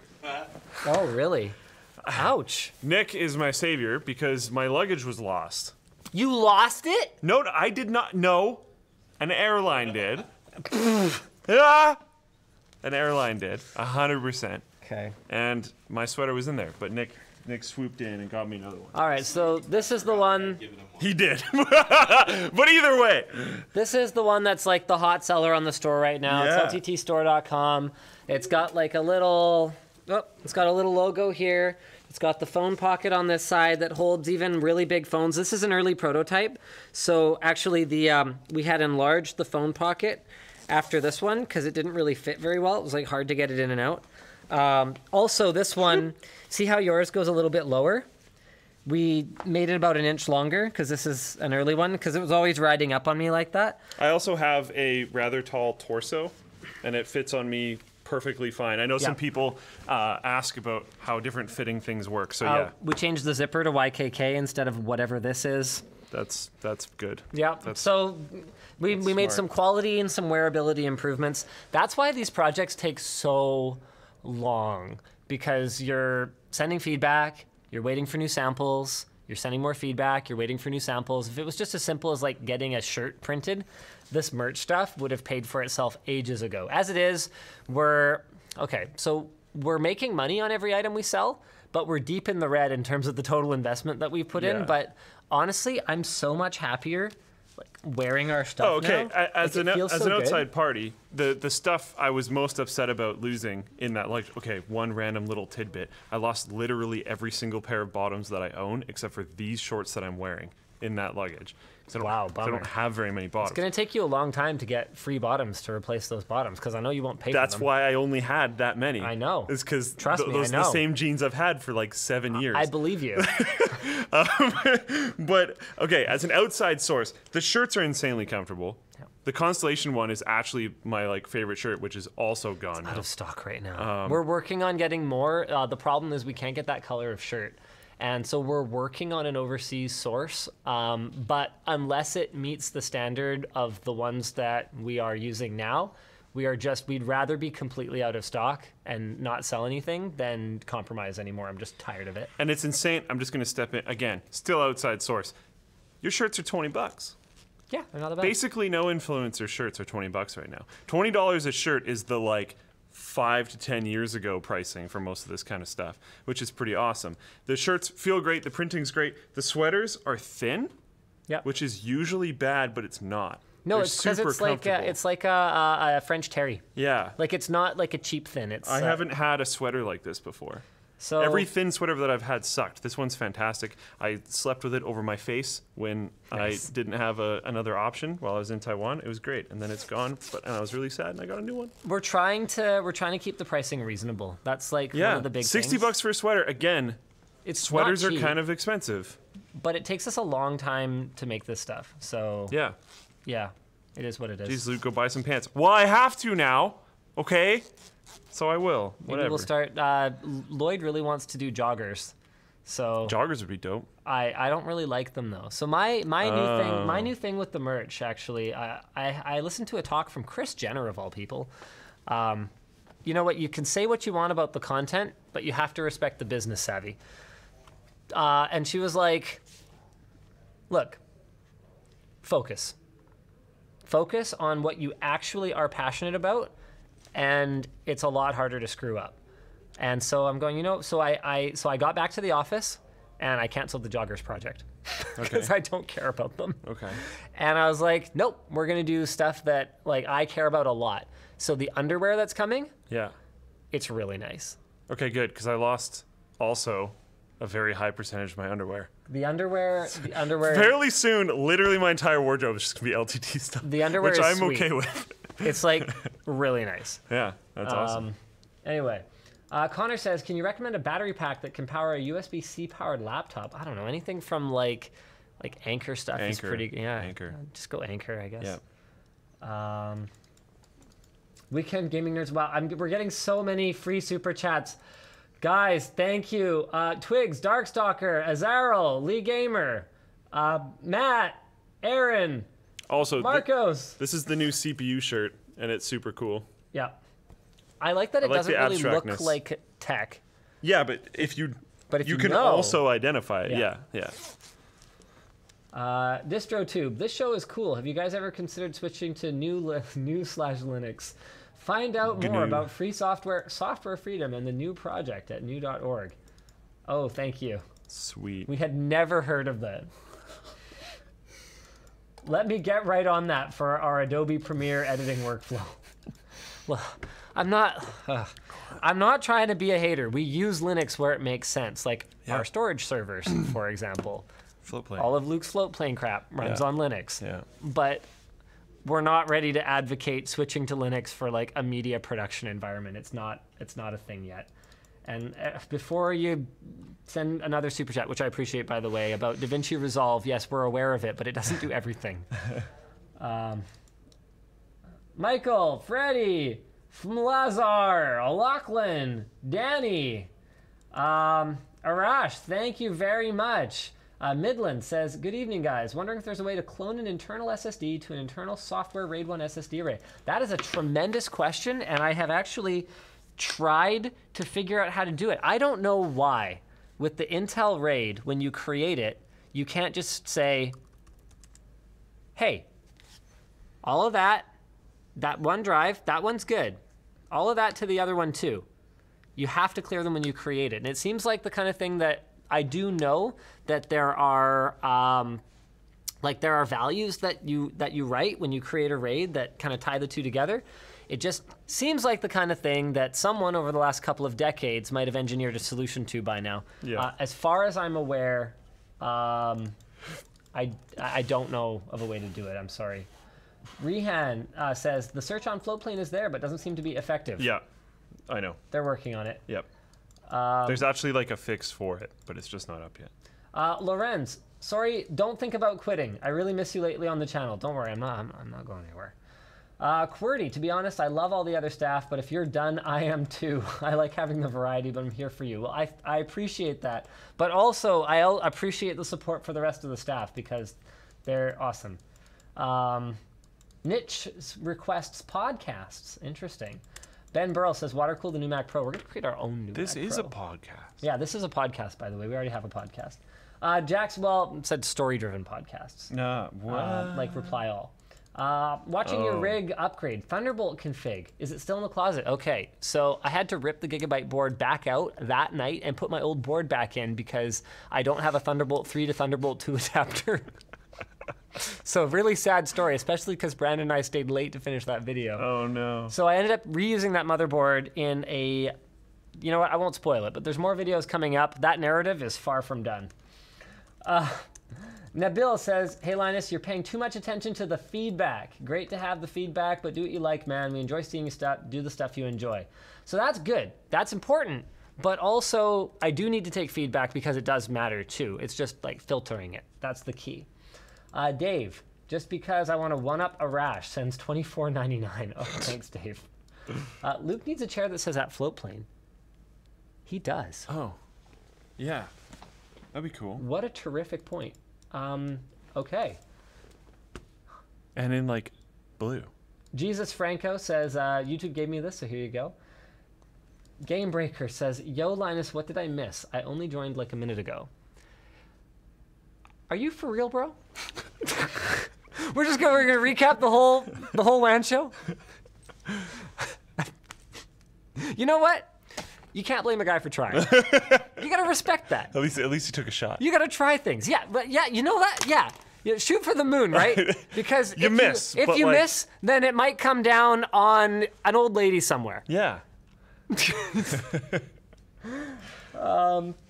Oh, really? [sighs] Ouch.
Nick is my savior because my luggage was lost.
You lost it?
No, I did not. No, an airline did. [laughs] ah! An airline did, a hundred percent.
Okay.
And my sweater was in there, but Nick, Nick swooped in and got me another one.
All right, so this is the one
one.
He did, [laughs] but either way,
This is the one that's like the hot seller on the store right now.
Yeah.
It's lttstore.com. It's got like a little oh, it's got a little logo here. It's got the phone pocket on this side that holds even really big phones. This is an early prototype. So actually the um, we had enlarged the phone pocket after this one because it didn't really fit very well. It was like hard to get it in and out. Um, also, this one, see how yours goes a little bit lower? We made it about an inch longer because this is an early one because it was always riding up on me like that.
I also have a rather tall torso, and it fits on me perfectly fine. I know some people uh, ask about how different fitting things work, so
Uh,
yeah,
we changed the zipper to YKK instead of whatever this is.
that's that's good.
Yeah.
That's-
so we, we made
smart.
some quality and some wearability improvements. That's why these projects take so long because you're sending feedback, you're waiting for new samples, you're sending more feedback, you're waiting for new samples. If it was just as simple as like getting a shirt printed, this merch stuff would have paid for itself ages ago. As it is, we're okay, so we're making money on every item we sell, but we're deep in the red in terms of the total investment that we've put
Yeah.
in. But honestly, I'm so much happier like wearing our stuff.
Oh, okay.
now.
As
Like,
an as
so
an
good.
outside party, the the stuff I was most upset about losing in that like okay, one random little tidbit. I lost literally every single pair of bottoms that I own except for these shorts that I'm wearing in that luggage. 'Cause I don't, I don't have very many bottoms.
It's gonna take you a long time to get free bottoms to replace those bottoms because I know you won't pay
That's
for them.
That's why I only had that many.
I know.
It's because
Trust me, I
those are the same jeans I've had for like seven years.
I believe you. [laughs] [laughs]
But okay, as an outside source, the shirts are insanely comfortable. The Constellation one is actually my like favorite shirt, which is also gone
out of stock right
Um,
now. we're working on getting more. Uh, the problem is we can't get that color of shirt. And so we're working on an overseas source. Um, but unless it meets the standard of the ones that we are using now, we are just, we'd rather be completely out of stock and not sell anything than compromise anymore. I'm just tired of it.
And it's insane. I'm just gonna step in again. Still outside source. Your shirts are twenty bucks.
Yeah, they're not that bad.
Basically, no influencer shirts are twenty bucks right now. Twenty dollars a shirt is the like five to ten years ago pricing for most of this kind of stuff, which is pretty awesome. The shirts feel great. The printing's great. The sweaters are thin,
yeah.
which is usually bad, but it's not.
no,
They're
it's because
super
it's like a,
comfortable.
it's like a, a, a French terry.
yeah.
Like it's not like a cheap thin. It's
I
uh,
haven't had a sweater like this before.
So
Every thin sweater that I've had sucked. This one's fantastic. I slept with it over my face when
Nice.
I didn't have a, another option while I was in Taiwan. It was great, and then it's gone. But and I was really sad, and I got a new one.
we're trying to we're trying to keep the pricing reasonable. That's like one
Yeah,
of the big
sixty
things.
bucks for a sweater. Again,
It's
sweaters
not
are kind of expensive.
but it takes us a long time to make this stuff. So
Yeah.
yeah, it is what it is.
Jeez, Luke, go buy some pants. Well, I have to now. Okay. So I will.
Maybe
Whatever.
we'll start. Uh, Lloyd really wants to do joggers, so
Joggers would be dope.
I, I don't really like them though. So my my new thing my
Oh.
new thing with the merch actually I, I I listened to a talk from Kris Jenner of all people. Um, you know what? You can say what you want about the content, but you have to respect the business savvy. Uh, and she was like, "Look, focus. Focus on what you actually are passionate about, and it's a lot harder to screw up." And so I'm going, you know, so I, I so I got back to the office and I canceled the joggers project [laughs] because I don't care about them.
Okay.
And I was like, nope, we're gonna do stuff that like I care about a lot. So the underwear that's coming,
Yeah.
it's really nice.
Okay, good. Because I lost also a very high percentage of my underwear.
The underwear, the [laughs] underwear,
Fairly soon, literally my entire wardrobe is just gonna be LTT stuff.
The underwear
which I'm
sweet.
okay with.
it's like [laughs] really nice.
yeah, that's awesome.
Um, anyway, uh, Connor says, can you recommend a battery pack that can power a USB-C powered laptop? I don't know anything from like like Anker stuff Anker. is
Anker,
pretty. Yeah,
Anker.
Just go Anker, I guess.
Yeah.
Um, Weekend Gaming Nerds. Wow, I'm, we're getting so many free super chats. Guys, thank you. Uh, Twigs, Darkstalker, Azarel, Lee Gamer, uh, Matt, Aaron,
Also, th-
Marcos.
this is the new CPU shirt, and it's super cool.
yeah. I like that it
like
doesn't really look like tech.
Yeah, but if you
But if
you
you
can
know-
also identify it.
Yeah.
Yeah, yeah.
Uh, DistroTube. This show is cool. Have you guys ever considered switching to GNU li- [laughs] GNU slash Linux? Find out more about free software software freedom and the GNU project at gnu.org. Oh, thank you.
Sweet.
We had never heard of that. Let me get right on that for our Adobe Premiere editing workflow. [laughs] well, I'm not. ugh. I'm not trying to be a hater. We use Linux where it makes sense, like
Yeah.
our storage servers, [clears throat] for example.
Floatplane.
All of Luke's Floatplane crap runs
Yeah.
on Linux.
yeah.
But we're not ready to advocate switching to Linux for like a media production environment. It's not it's not a thing yet. And uh, before you send another super chat, which I appreciate by the way, about DaVinci Resolve, yes, we're aware of it, but it doesn't do everything. [laughs] um, Michael, Freddie, Lazar, Lachlan, Danny, um, Arash, thank you very much. Uh, Midland says, Good evening, guys. Wondering if there's a way to clone an internal SSD to an internal software RAID 1 SSD array. That is a tremendous question, and I have actually tried to figure out how to do it. I don't know why. With the Intel RAID, when you create it, you can't just say, Hey, all of that, that one drive, that one's good. All of that to the other one, too you have to clear them when you create it. And it seems like the kind of thing that I do know that there are um, like there are values that you that you write when you create a raid that kind of tie the two together. It just seems like the kind of thing that someone over the last couple of decades might have engineered a solution to by now.
Yeah.
Uh, as far as I'm aware, um, I I don't know of a way to do it. I'm sorry. Rehan uh, says the search on Floatplane is there, but doesn't seem to be effective.
Yeah. I know.
They're working on it.
Yep.
Um,
There's actually like a fix for it, but it's just not up yet.
Uh, Lorenz, sorry, don't think about quitting. I really miss you lately on the channel. Don't worry, I'm not. I'm, I'm not going anywhere. Uh, QWERTY, to be honest, I love all the other staff, but if you're done, I am too. [laughs] I like having the variety, but I'm here for you. Well, I, I appreciate that, but also I appreciate the support for the rest of the staff because they're awesome. Um, niche requests podcasts. Interesting. Ben Burrell says, "Water cool the new Mac Pro. We're gonna create our own new."
This
Mac
is
Pro.
a podcast.
Yeah, this is a podcast, by the way. We already have a podcast. Uh, Jax, well, said story-driven podcasts,
Nah, what?
uh, like Reply All. Uh, watching your
Oh.
rig upgrade, Thunderbolt config. Is it still in the closet? Okay, so I had to rip the Gigabyte board back out that night and put my old board back in because I don't have a Thunderbolt 3 to Thunderbolt 2 [laughs] adapter. [laughs] so really sad story, especially because Brandon and I stayed late to finish that video.
oh no.
So I ended up reusing that motherboard in a, you know what? I won't spoil it, but there's more videos coming up. That narrative is far from done. Uh, Nabil says, "Hey Linus, you're paying too much attention to the feedback. Great to have the feedback, but do what you like, man. We enjoy seeing you stuff. Do the stuff you enjoy. So that's good. That's important. But also, I do need to take feedback because it does matter too. It's just like filtering it. That's the key." Uh, Dave, just because I want to one up Arash, sends twenty four ninety nine. Oh, [laughs] thanks, Dave. Uh, Luke needs a chair that says at Floatplane. He does.
Oh. Yeah. That'd be cool.
What a terrific point. Um, okay.
And in like blue.
Jesus Franco says, uh, YouTube gave me this, so here you go. Game Breaker says, Yo, Linus, what did I miss? I only joined like a minute ago. Are you for real, bro? [laughs] we're just gonna, we're gonna recap the whole the whole WAN show. [laughs] you know what? You can't blame a guy for trying. [laughs] you gotta respect that.
At least at least he took a shot.
You gotta try things. Yeah, but yeah, you know that? Yeah. Yeah, shoot for the moon, right? [laughs] Because
You
if
miss,
You, if you
like-
miss, then it might come down on an old lady somewhere.
Yeah. [laughs]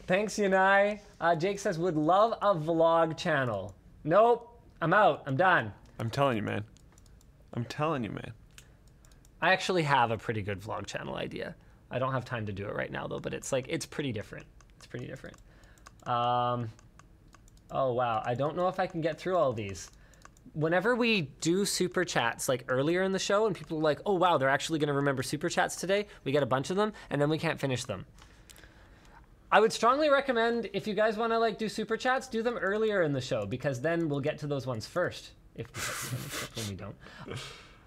Thanks, Yanai. Uh, Jake says, would love a vlog channel. Nope. I'm out. I'm done.
I'm telling you, man. I'm telling you, man.
I actually have a pretty good vlog channel idea. I don't have time to do it right now though, but it's like it's pretty different. It's pretty different. Um, Oh wow, I don't know if I can get through all these. Whenever we do super chats like earlier in the show and people are like, "Oh wow, they're actually going to remember super chats today." We get a bunch of them and then we can't finish them. I would strongly recommend if you guys want to like do super chats, do them earlier in the show because then we'll get to those ones first. If we [laughs] when we don't.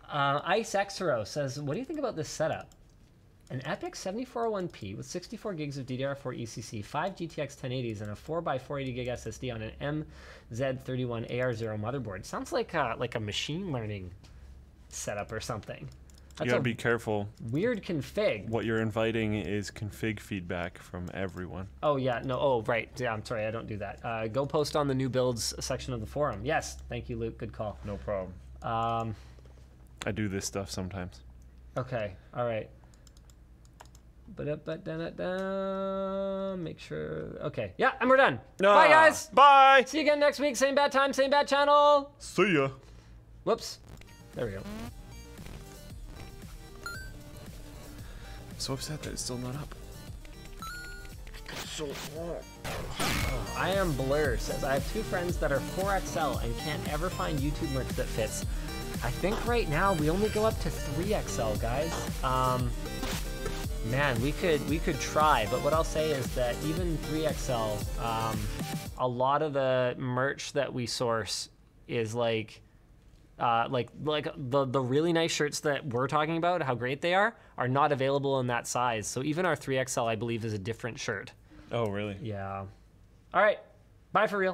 Uh, Ice Xero says, "What do you think about this setup? An EPYC 7401P with 64 gigs of DDR4 ECC, 5 GTX 1080s, and a 4x480 gig SSD on an MZ31AR0 motherboard. Sounds like a, like a machine learning setup or something.
You gotta be careful.
weird config.
What you're inviting is config feedback from everyone.
Oh yeah, no. Oh right. Yeah, I'm sorry. I don't do that. Uh, go post on the new builds section of the forum. Yes, thank you, Luke. Good call.
No problem.
Um,
I do this stuff sometimes.
okay. All right. But up, but da Make sure. Okay. Yeah, and we're done. Bye guys.
Bye.
See you again next week. Same bad time, same bad channel.
See ya.
Whoops. There we go.
So upset that it's still not up.
I am Blur says I have two friends that are 4XL and can't ever find YouTube merch that fits. I think right now we only go up to 3XL, guys. Um, man, we could we could try, but what I'll say is that even 3XL, um, a lot of the merch that we source is like uh, like like the the really nice shirts that we're talking about, how great they are, are not available in that size. So even our 3XL, I believe, is a different shirt.
Oh, really?
Yeah. All right. Bye for real.